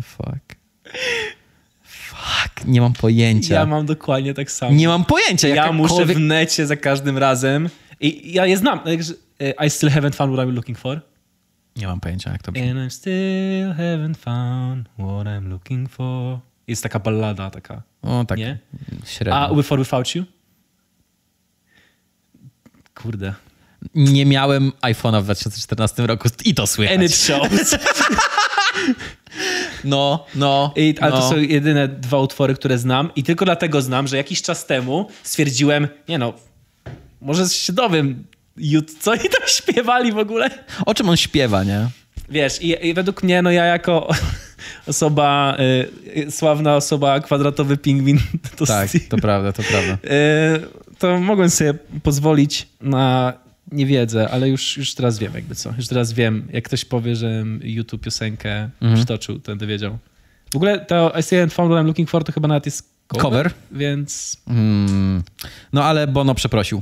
fuck. Fuck, nie mam pojęcia. Ja mam dokładnie tak samo. Nie mam pojęcia. ja muszę w necie za każdym razem i ja je znam. Także, e, I still haven't found what I'm looking for. Nie mam pojęcia, jak to brzmi. And I still haven't found what I'm looking for. Jest taka ballada taka. O, tak Nie? średnio. A With or Without You? Kurde. Nie miałem iPhone'a w 2014 roku i to słychać. And it shows. No, no. I, ale no. to są jedyne dwa utwory, które znam i tylko dlatego znam, że jakiś czas temu stwierdziłem, nie no, może się dowiem, co oni tam śpiewali w ogóle? O czym on śpiewa, nie? Wiesz, i, i według mnie, no ja jako osoba, y, y, sławna osoba, kwadratowy pingwin, to, Tak, to prawda, to prawda. y, to mogłem sobie pozwolić na niewiedzę, ale już, już teraz wiem jakby co. Już teraz wiem, jak ktoś powie, że YouTube piosenkę Mhm. przytoczył, to będę wiedział. W ogóle to I See and Found What I'm Looking For to chyba nawet jest cover, Cover? więc Mm. No ale Bono przeprosił.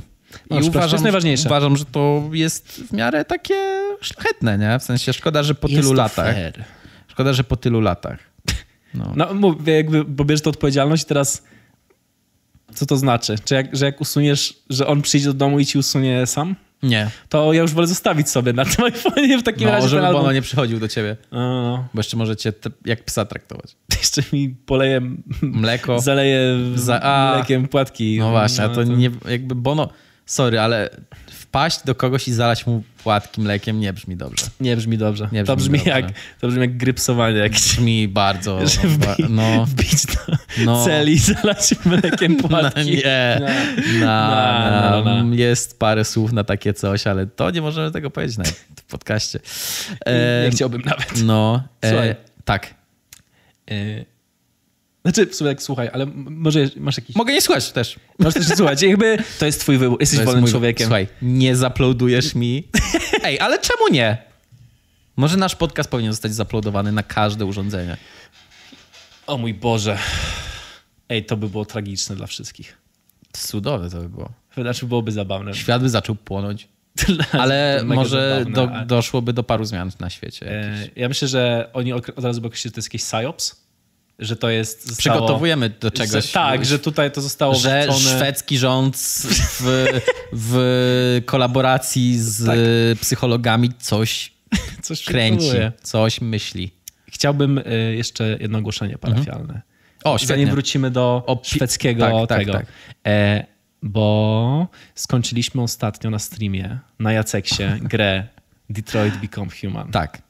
No, przeprosił, to jest najważniejsze. Uważam, że to jest w miarę takie szlachetne, nie? W sensie szkoda, że po jest tylu latach. fair. Szkoda, że po tylu latach. No. No mówię, jakby, bo bierzesz to odpowiedzialność i teraz co to znaczy? Czy jak, że jak usuniesz, że on przyjdzie do domu i ci usunie sam? Nie. To ja już wolę zostawić sobie na tym iPhone'ie w takim No, razie żeby album. Bono nie przychodził do ciebie, O, bo jeszcze możecie jak psa traktować. jeszcze mi poleje, Mleko. zaleje Za- mlekiem płatki. No właśnie, a to nie, jakby Bono, sorry, ale wpaść do kogoś i zalać mu płatki mlekiem nie brzmi dobrze. Nie brzmi dobrze. Nie to, brzmi brzmi dobrze. jak, to brzmi jak grypsowanie jakieś. Brzmi bardzo, Że wbi- no, Wbić do No. celi i zalać mlekiem no płatki. nie, No. na, No, no, no. jest parę słów na takie coś, ale to nie możemy tego powiedzieć w podcaście. Nie E, chciałbym nawet. No, Słuchaj. e, tak. E, Znaczy, w sumie tak, słuchaj, ale może masz jakiś... Mogę nie słuchać też. Możesz też nie słuchać. Jakby to jest twój wybór. Jesteś wolnym mój- człowiekiem. Słuchaj, nie zaplodujesz mi. Ej, ale czemu nie? Może nasz podcast powinien zostać zaplodowany na każde urządzenie. O mój Boże. Ej, to by było tragiczne dla wszystkich. Cudowne to by było. Znaczy, byłoby zabawne. Świat by zaczął płonąć, ale może zabawne, do, a- doszłoby do paru zmian na świecie. E, Ja myślę, że oni od razu by określili, że to jest jakiś psyops. Że to jest... Zostało, Przygotowujemy do czegoś. Że, tak, że tutaj to zostało że wrzucone- szwedzki rząd w, w kolaboracji z Tak. psychologami coś coś kręci, coś myśli. Chciałbym y, jeszcze jedno ogłoszenie parafialne. O, świetnie. Zanim wrócimy do O, szwedzkiego tak, tak, tego. tak. E, bo skończyliśmy ostatnio na streamie, na Jaceksie, grę Detroit Become Human. Tak,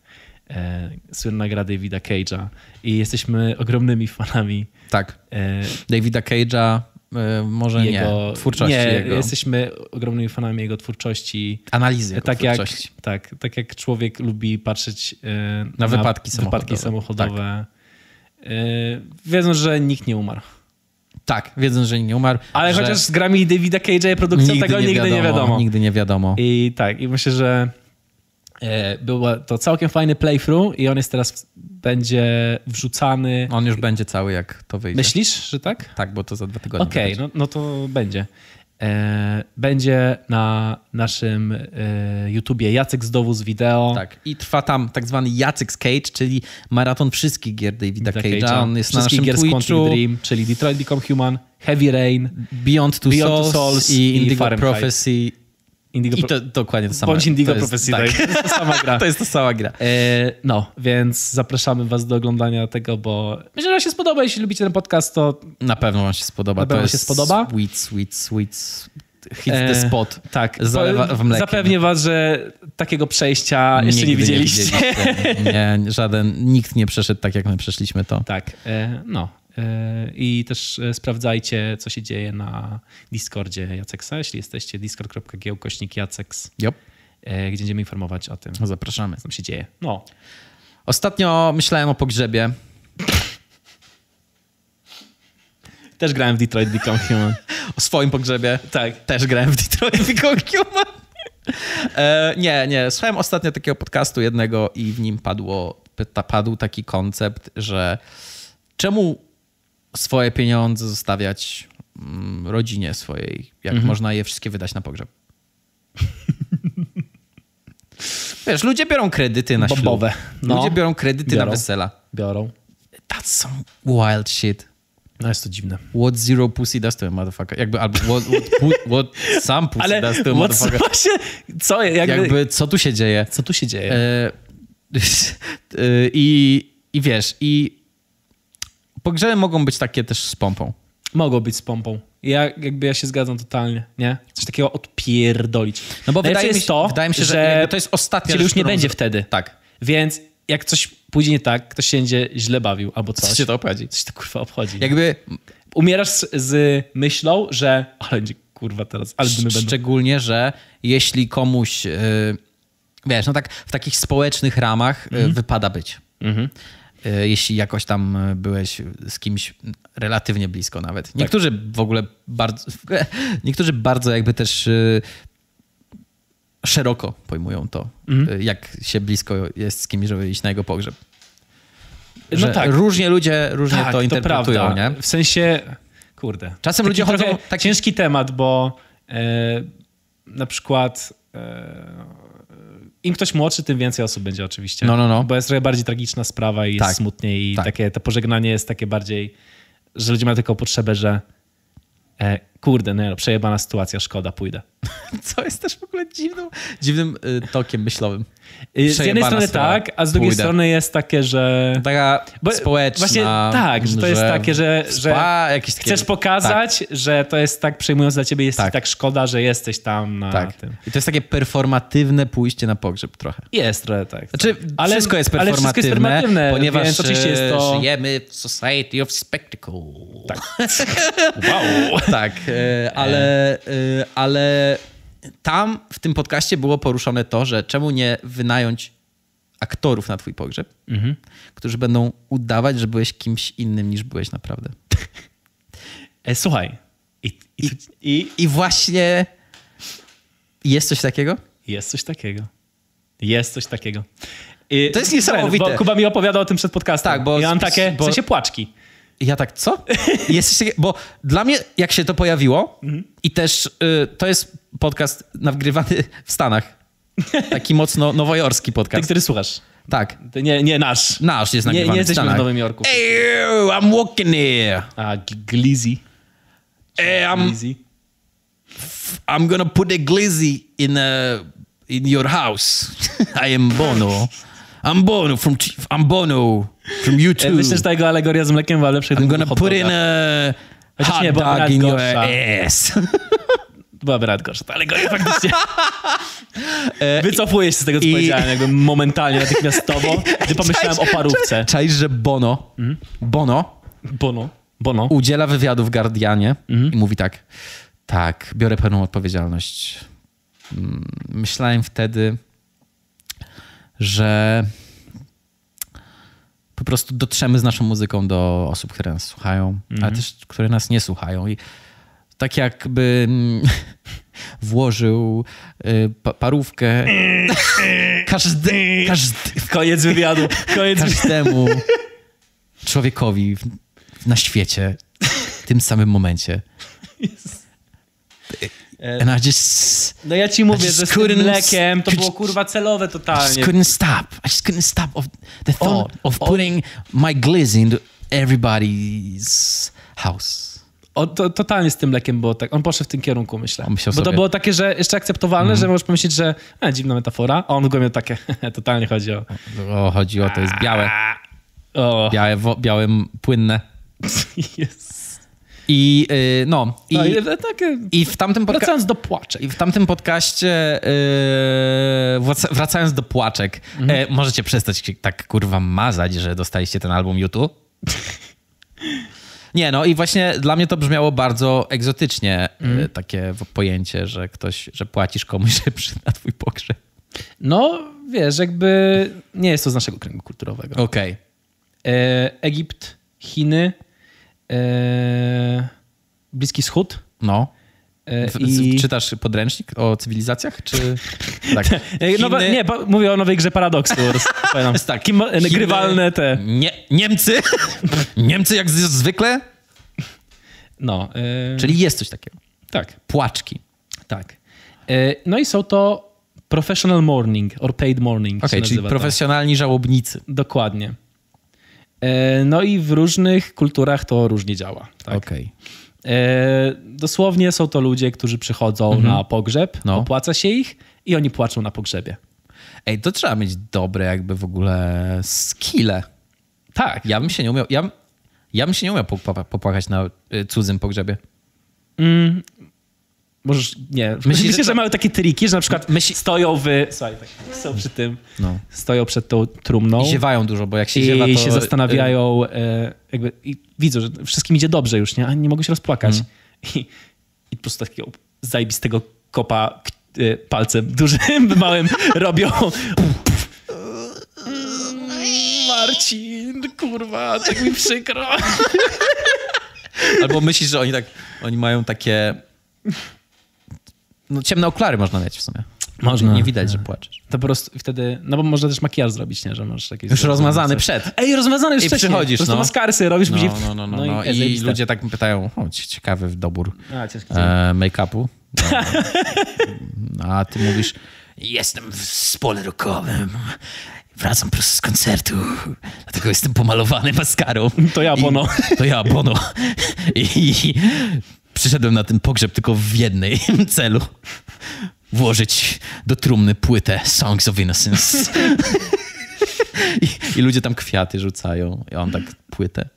E, słynna gra Davida Cage'a. I jesteśmy ogromnymi fanami tak. e, Davida Cage'a, y, może jego... nie, twórczości nie, jego. jesteśmy ogromnymi fanami jego twórczości. Analizy jego tak jak, twórczości. tak, tak jak człowiek lubi patrzeć e, Na wypadki wypadki samochodowe. samochodowe. E, wiedząc, że nikt nie umarł. Tak, wiedząc, że nie umarł. Ale chociaż z grami Davida Cage'a i produkcją tego nigdy nie wiadomo. Nigdy nie wiadomo. I tak, i myślę, że e, było to całkiem fajny playthrough i on jest teraz, będzie wrzucany. On już będzie cały, jak to wyjdzie. Myślisz, że tak? Tak, bo to za dwa tygodnie. Okej, będzie. no, no to będzie. E, będzie na naszym e, YouTubie Jacek z Dowu z wideo. Tak. I trwa tam tak zwany Jacek's Cage, czyli maraton wszystkich gier Davida Cage'a. On jest na naszym gier Twitchu. Dream, czyli Detroit Become Human, Heavy Rain, Beyond Two, Beyond Souls, Souls i Indigo. Prophecy. Indigo I to dokładnie to samo. bądź Indigo to jest. Tak. Tak. To jest ta sama gra. to jest ta sama gra. E, no, więc zapraszamy was do oglądania tego, bo myślę, że wam się spodoba. Jeśli lubicie ten podcast, to Na pewno wam się spodoba. Na to pewno jest się spodoba. Sweet, sweet, sweet. Hit E, the spot. tak, Zalewa zapewnię was, że takiego przejścia jeszcze nie Nigdy widzieliście. Nie, nie, żaden, nikt nie przeszedł tak, jak my przeszliśmy to. Tak, e, no. E, I też e, sprawdzajcie, co się dzieje na Discordzie Jaceksa, jeśli jesteście discord.g kośnik Jaceks, Jop. e, gdzie będziemy informować o tym, co Zapraszamy. tam się dzieje. No, Ostatnio myślałem o pogrzebie. też grałem w Detroit Become Human. O swoim pogrzebie. Tak. Też grałem w Detroit Become Human. E, nie, nie. Słuchałem ostatnio takiego podcastu jednego i w nim padło, padł taki koncept, że czemu swoje pieniądze zostawiać mm, rodzinie swojej, jak można je wszystkie wydać na pogrzeb? Wiesz, ludzie biorą kredyty na Bobowe. ślub. No. Ludzie biorą kredyty Biorą. na wesela. Biorą. That's some wild shit. No jest to dziwne. What zero pussy does to a motherfucker. Jakby, albo what, what, what some pussy Ale does to a motherfucker. właśnie, co, jakby, Jakby, co tu się dzieje? co tu się dzieje? E, Y, I, I wiesz, i pogrzeby mogą być takie też z pompą. Mogą być z pompą. Ja jakby ja się zgadzam totalnie, nie? Coś takiego odpierdolić. No bo Najlepsze wydaje mi, się, to, wydaje mi się, że, że to jest ostatnia Czyli już nie będzie wtedy. Tak. Więc jak coś pójdzie nie tak, ktoś się będzie źle bawił albo coś. Co cię to obchodzi? Coś to kurwa obchodzi. Jakby Umierasz z, z myślą, że ale będzie kurwa teraz, ale dymy będą. szczególnie, że jeśli komuś, y, wiesz, no tak w takich społecznych ramach y, wypada być. Mhm. Jeśli jakoś tam y, byłeś z kimś relatywnie blisko nawet. Niektórzy w ogóle bardzo, niektórzy bardzo jakby też y, szeroko pojmują to, Mhm. jak się blisko jest z kimś, żeby iść na jego pogrzeb. No Że tak. Różnie ludzie różnie tak, to interpretują, prawda. nie? W sensie, kurde. Czasem ludzie chodzą- taki- Ciężki temat, bo e, na przykład e, im ktoś młodszy, tym więcej osób będzie oczywiście. No, no, no. Bo jest trochę bardziej tragiczna sprawa i jest Tak. smutniej i Tak. takie, to pożegnanie jest takie bardziej, że ludzie mają tylko potrzebę, że e, kurde, no, przejebana sytuacja, szkoda, pójdę. Co jest też w ogóle dziwną, dziwnym y, tokiem myślowym. Y, Z jednej Przejebana strony sprawa. tak, a z drugiej Pójdę. strony jest takie, że... Taka Bo społeczna. Właśnie tak, że to jest takie, że, że spa, takie, chcesz pokazać, że to jest tak przejmujące dla ciebie, jest Tak. tak. tak szkoda, że jesteś tam na Tak, tak. tym. I to jest takie performatywne pójście na pogrzeb trochę. Jest trochę tak. Znaczy, Ale- wszystko jest ale wszystko jest performatywne, performatywne, ponieważ więc oczywiście jest to- e, żyjemy w society of spectacle. Tak. Wow. tak, ale, e, ale tam w tym podcaście było poruszone to, że czemu nie wynająć aktorów na twój pogrzeb, Mhm. którzy będą udawać, że byłeś kimś innym niż byłeś naprawdę. E, słuchaj. I, i, i I właśnie jest coś takiego? jest coś takiego. Jest coś takiego. I, To jest niesamowite. Bo Kuba mi opowiadał o tym przed podcastem. Tak, bo- ja mam takie, bo- w sensie płaczki. I Ja tak, co? Bo dla mnie, jak się to pojawiło, i też y, to jest podcast nagrywany w Stanach. Taki mocno nowojorski Ty, podcast. który słuchasz. Tak. To nie, nie nasz. Nasz jest Nie, nagrywany nie w jesteśmy w Stanach. Nowym Jorku. Ew, I'm walking here. A, Glizzy. Eh, I'm, Glizzy. I'm gonna put a glizzy in, uh, in your house. I am Bono. I'm Bono from, I'm Bono from E, YouTube. Myślę, że ta jego alegoria z mlekiem była lepsza. I'm gonna put in a hot nie, dog in your ass. Była brat gorsza, ta alegoria faktycznie. Wycofuję się z tego, co i- powiedziałem, jakby momentalnie, natychmiastowo, gdy pomyślałem o parówce. Czaisz, że Bono, Bono Bono. Bono. udziela wywiadu w Guardianie i mówi tak, tak, biorę pełną odpowiedzialność. Mm, Myślałem wtedy, że po prostu dotrzemy z naszą muzyką do osób, które nas słuchają, ale też które nas nie słuchają. I tak jakby mm, włożył y, pa- parówkę każdy, każdy, Koniec wywiadu. Koniec każdemu człowiekowi na świecie w tym samym momencie. And I just, No ja ci mówię, że z tym mlekiem to było kurwa celowe I just totalnie. couldn't stop. I just couldn't stop of the thought On- of on- putting my glizzy into everybody's house. O, to, totalnie z tym mlekiem było tak. On poszedł w tym kierunku, myślę. Bo to sobie- było takie, że jeszcze akceptowalne, że możesz pomyśleć, że a, dziwna metafora, a on w ogóle miał takie, totalnie chodzi o... O, chodzi o to, jest białe, o. białe, wo- białe białe Jest. I y, no, i, No, i, takie, i w tamtym podcaście... wracając do płaczek. I w tamtym podcaście, yy, wraca- wracając do płaczek, e, możecie przestać tak kurwa mazać, że dostaliście ten album YouTube? Nie, no i właśnie dla mnie to brzmiało bardzo egzotycznie, e, takie w- pojęcie, że ktoś, że płacisz komuś, że przyda na twój pogrzeb. No, wiesz, jakby nie jest to z naszego kręgu kulturowego. Okej. E, Egipt, Chiny, e, Bliski Wschód. No. E, i... Czytasz podręcznik o cywilizacjach, czy... tak. E, Chiny- nie, po- mówię o nowej grze Paradoksu. Jest tak, Kim, Chiny- Grywalne te. Nie, Niemcy! Niemcy jak zwykle? No, e, Czyli jest coś takiego. tak, Płaczki. tak. E, no i są to professional mourning or paid mourning. Okej, się czyli profesjonalni żałobnicy. Dokładnie. E, no i w różnych kulturach to różnie działa. Tak? Okej. E, dosłownie są to ludzie, którzy przychodzą na pogrzeb, No. opłaca się ich i oni płaczą na pogrzebie. Ej, to trzeba mieć dobre jakby w ogóle skille. Tak. Ja bym się nie umiał, ja, ja bym się nie umiał popła- popłakać na y, cudzym pogrzebie. Mm, możesz, nie. Myślę, że to- mają takie triki, że na przykład Myśli- stoją w... Słuchaj, tak, są przy tym, No. stoją przed tą trumną. I ziewają dużo, bo jak się I ziewa, to... się zastanawiają, e, jakby, i widzą, że wszystkim idzie dobrze już, nie? A nie mogą się rozpłakać. Mhm. I, I po prostu takiego zajebistego kopa e, palcem dużym, małym robią. Mm, Marcin, kurwa, tak mi przykro. Albo myślisz, że oni tak, oni mają takie... No ciemne okulary można mieć w sumie. Można. Nie widać, że płaczesz. To po prostu wtedy, no bo można też makijaż zrobić, nie? Że masz jakieś... Już rozmazany przed. Ej, rozmazany już I wcześniej. przychodzisz, Po prostu no. robisz, No, później... no, no, no, no. jest I zajebiste. ludzie tak pytają, o, ci- ciekawy dobór e, make-upu. No, a ty mówisz, jestem w zespole rockowym, wracam prosto z koncertu, dlatego jestem pomalowany maskarą. To ja, I- Bono. To ja, Bono. I przyszedłem na ten pogrzeb tylko w jednej celu. Włożyć do trumny płytę Songs of Innocence. I, I ludzie tam kwiaty rzucają. I on tak płytę.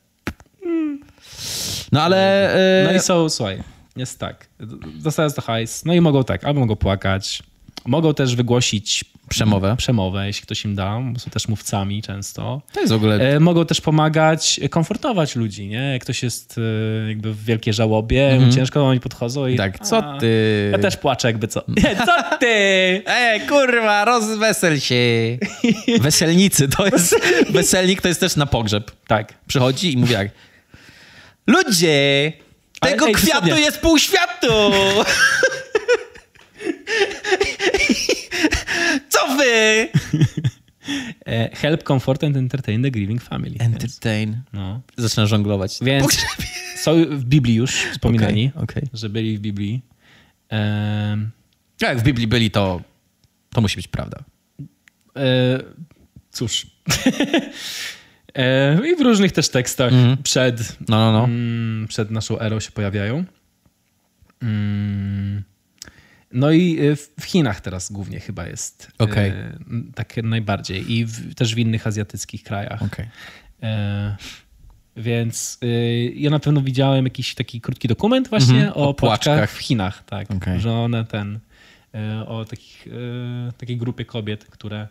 No ale... e, No i są, słuchaj, jest tak. Dostają to hajs, no i mogą tak, albo mogą płakać, mogą też wygłosić Przemowę. przemowę, jeśli ktoś im da, bo są też mówcami często. To jest w ogóle... E, mogą też pomagać, e, komfortować ludzi, nie? Jak ktoś jest e, jakby w wielkiej żałobie, ciężko, oni podchodzą i... Tak, co "A, ty? Ja też płaczę jakby co. Co ty? Ej, kurwa, rozwesel się. Weselnicy, to jest... Weselnik to jest też na pogrzeb. Tak. Przychodzi i mówi jak... Ludzie! Ale Tego ej, kwiatu jest pół światu! Co wy? E, help, comfort and entertain the grieving family. Więc, Entertain. no. Zaczyna żonglować. Więc są w Biblii już wspominani, Okej, okej. że byli w Biblii. Em, Jak w Biblii byli, to, to musi być prawda. E, cóż. e, I w różnych też tekstach przed, No, no, no. mm, przed naszą erą się pojawiają. Mm, no i e, w Chinach teraz głównie chyba jest. E, tak najbardziej. I w, też w innych azjatyckich krajach. Okej. E, więc y, ja na pewno widziałem jakiś taki krótki dokument właśnie Mhm, o, o płaczkach w Chinach, tak. Okej. Że one ten, e, o takich, e, takiej grupie kobiet, które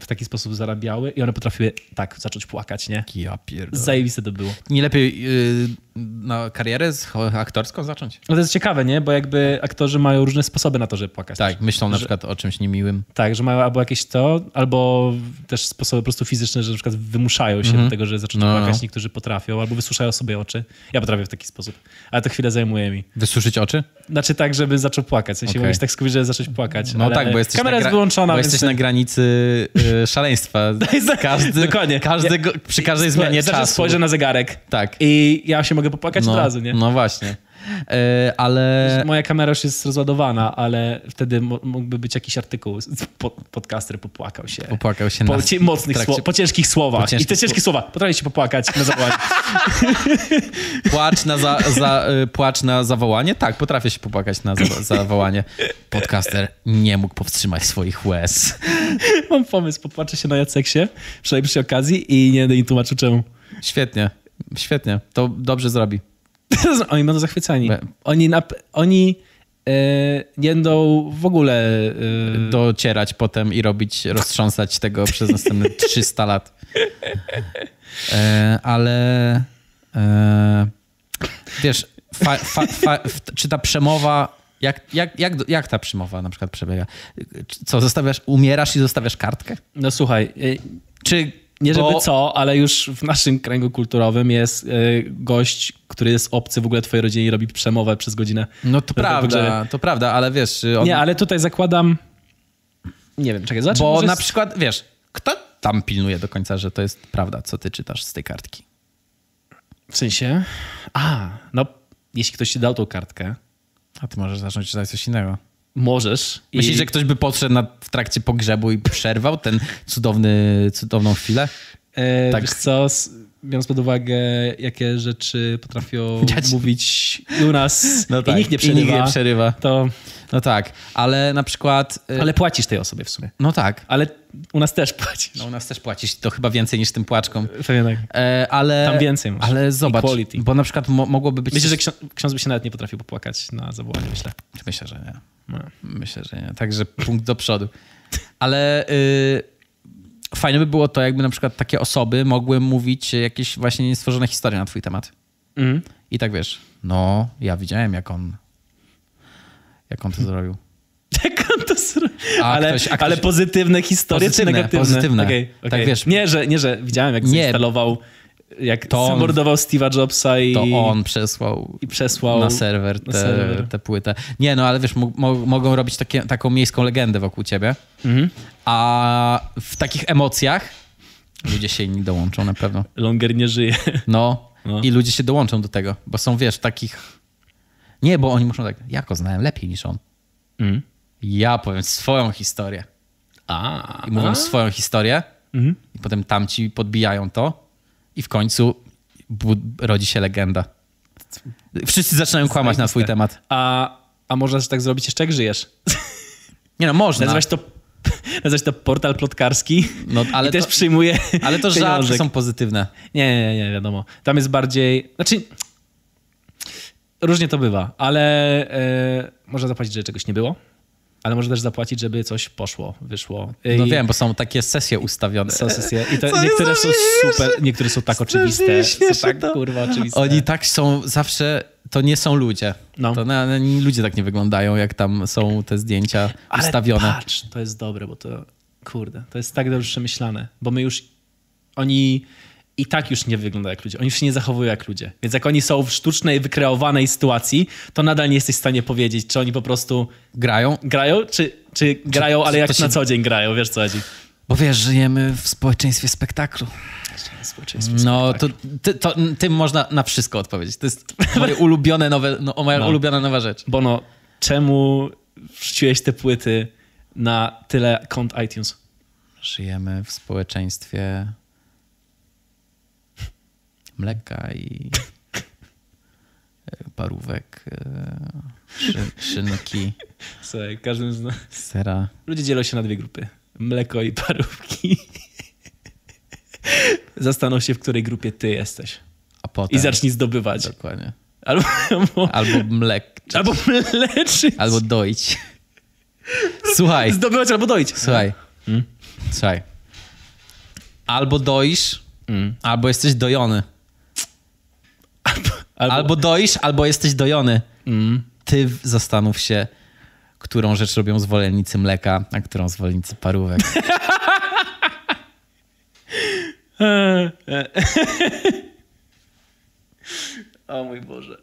w taki sposób zarabiały i one potrafiły tak zacząć płakać, nie? Ja pierdolę. Zajebiste to było. Nie lepiej y, na karierę aktorską zacząć? No to jest ciekawe, nie? Bo jakby aktorzy mają różne sposoby na to, żeby płakać. Tak, myślą na przykład o czymś niemiłym. Tak, że mają albo jakieś to, albo też sposoby po prostu fizyczne, że na przykład wymuszają się do tego, że zaczną No, płakać. Niektórzy potrafią, albo wysuszają sobie oczy. Ja potrafię w taki sposób, ale to chwilę zajmuje mi. Wysuszyć oczy? Znaczy tak, żeby zaczął płakać. W sensie się tak skupić, żeby zacząć płakać. No ale tak, bo jesteś, kamera jest wyłączona, bo więc... na granicy y, szaleństwa. Każdy, Dokładnie. Każdego, przy każdej zmianie czasu. spojrzę na zegarek Tak. i ja się mogę popłakać no, od razu, nie? No właśnie. E, ale... Moja kamera już jest rozładowana, ale wtedy mógłby być jakiś artykuł. Po, podcaster popłakał się. Popłakał się Po na... mocnych trakcie- sło- po ciężkich słowach. po ciężkich I te ciężkie słowa. Potrafi się popłakać na zawołanie. Płacz na, za, za, y, płacz na zawołanie? Tak, potrafię się popłakać na za, zawołanie. Podcaster nie mógł powstrzymać swoich łez. Mam pomysł, popłaczę się na Jaceksie przy najbliższej okazji i nie będę im tłumaczył czemu. Świetnie, świetnie. To dobrze zrobi. Oni będą zachwyceni. Oni, nap- oni nie będą w ogóle... E, Docierać potem i robić, roztrząsać tego przez następne 300 lat. E, ale wiesz, fa, fa, fa, czy ta przemowa, jak, jak, jak, jak ta przemowa na przykład przebiega? Co, zostawiasz, umierasz i zostawiasz kartkę? no słuchaj, Czy nie żeby bo- co, ale już w naszym kręgu kulturowym jest e, gość, który jest obcy w ogóle twojej rodzinie i robi przemowę przez godzinę. No to prawda, to prawda, ale wiesz... On, Nie, ale tutaj zakładam... Nie wiem, czekaj. Bo może na przykład, wiesz, kto tam pilnuje do końca, że to jest prawda, co ty czytasz z tej kartki? W sensie... A, no jeśli ktoś ci dał tą kartkę, A ty możesz zacząć czytać coś innego. Możesz. i- Myślisz, że ktoś by podszedł na, w trakcie pogrzebu i przerwał ten cudowny, cudowną chwilę? E, Tak. Co, biorąc pod uwagę, jakie rzeczy potrafią Dziać. mówić u nas No i nikt nie I nikt przerywa, nie przerywa. to... No tak, ale na przykład... y, Ale płacisz tej osobie w sumie. No tak. Ale u nas też płacisz. No u nas też płacisz, to chyba więcej niż tym płaczkom. Pewnie tak. E, ale... Tam więcej masz. Ale zobacz, Equality. bo na przykład mo mogłoby być... Myślę, że coś- ksią- ksiądz by się nawet nie potrafił popłakać na zawołanie, myślę. Myślę, że nie. No. Myślę, że nie. Także punkt do przodu. Ale y, fajne by było to, jakby na przykład takie osoby mogły mówić jakieś właśnie niestworzone historie na twój temat. Mhm. I tak wiesz, no ja widziałem jak on jak on to zrobił. Jak on to zrobił? Ale, ktoś- ktoś- ale pozytywne historie Pozytywne, czy negatywne? pozytywne. Okej, Tak okej. wiesz- Nie, że, nie, że widziałem jak Nie. zainstalował, jak To on- zamordował Steve'a Jobsa i, To on przesłał i przesłał na serwer tę tę płytę. Nie, no ale wiesz, mo- mo- mogą robić takie, taką miejską legendę wokół ciebie, Mhm. a w takich emocjach ludzie się inni dołączą na pewno. Longer nie żyje. No, No. i ludzie się dołączą do tego, bo są, wiesz, takich... Nie, bo oni muszą tak, ja go znałem lepiej niż on. Mhm. Ja powiem swoją historię. A, I mówią a. swoją historię Mhm. i potem tamci podbijają to i w końcu rodzi się legenda. Wszyscy zaczynają kłamać na Zajebiste. temat. A, a możesz tak zrobić jeszcze jak żyjesz? Nie no, można. Nazywać to, nazywać to portal plotkarski No, ale i też to- przyjmuje Ale to pieniążek. są pozytywne. Nie, nie, nie, wiadomo. Tam jest bardziej. Znaczy. Różnie to bywa, ale e, można zapłacić, że czegoś nie było, ale można też zapłacić, żeby coś poszło, wyszło. No I wiem, bo są takie sesje ustawione. Są sesje. I to niektóre są super, niektóre są tak oczywiste. Są tak to. kurwa oczywiste. Oni tak są zawsze, to nie są ludzie. No. To na, na, ludzie tak nie wyglądają, jak tam są te zdjęcia Ale ustawione. patrz, to jest dobre, bo to, kurde, to jest tak dobrze przemyślane, bo my już, oni i tak już nie wyglądają jak ludzie, oni już się nie zachowują jak ludzie. Więc jak oni są w sztucznej, wykreowanej sytuacji, to nadal nie jesteś w stanie powiedzieć, czy oni po prostu Grają, grają, czy, czy grają, ale czy jak to się- na co dzień grają, wiesz co chodzi. bo wiesz, żyjemy w społeczeństwie spektaklu. No, to, ty, to tym można na wszystko odpowiedzieć. To jest moje ulubione nowe, no, moja No. ulubiona nowa rzecz. Bono, czemu wrzuciłeś te płyty na tyle kont iTunes? Żyjemy w społeczeństwie mleka i e, parówek, e, szy, szynki, Słuchaj, każdym z nas... sera. Ludzie dzielą się na dwie grupy. Mleko i parówki. Zastanów się, w której grupie ty jesteś. A potem... I zacznij zdobywać. Dokładnie. Albo, albo, Albo mlek, albo mleczyć. albo doić. Słuchaj, Zdobywać albo doić. słuchaj, Hmm? słuchaj. Albo doisz, Mm. albo jesteś dojony. Albo, Albo doisz, albo jesteś dojony. Mm. Ty zastanów się, którą rzecz robią zwolennicy mleka, a którą zwolennicy parówek. O mój Boże.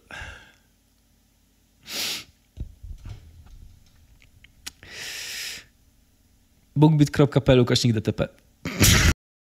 Bookbit.pl kośnik DTP.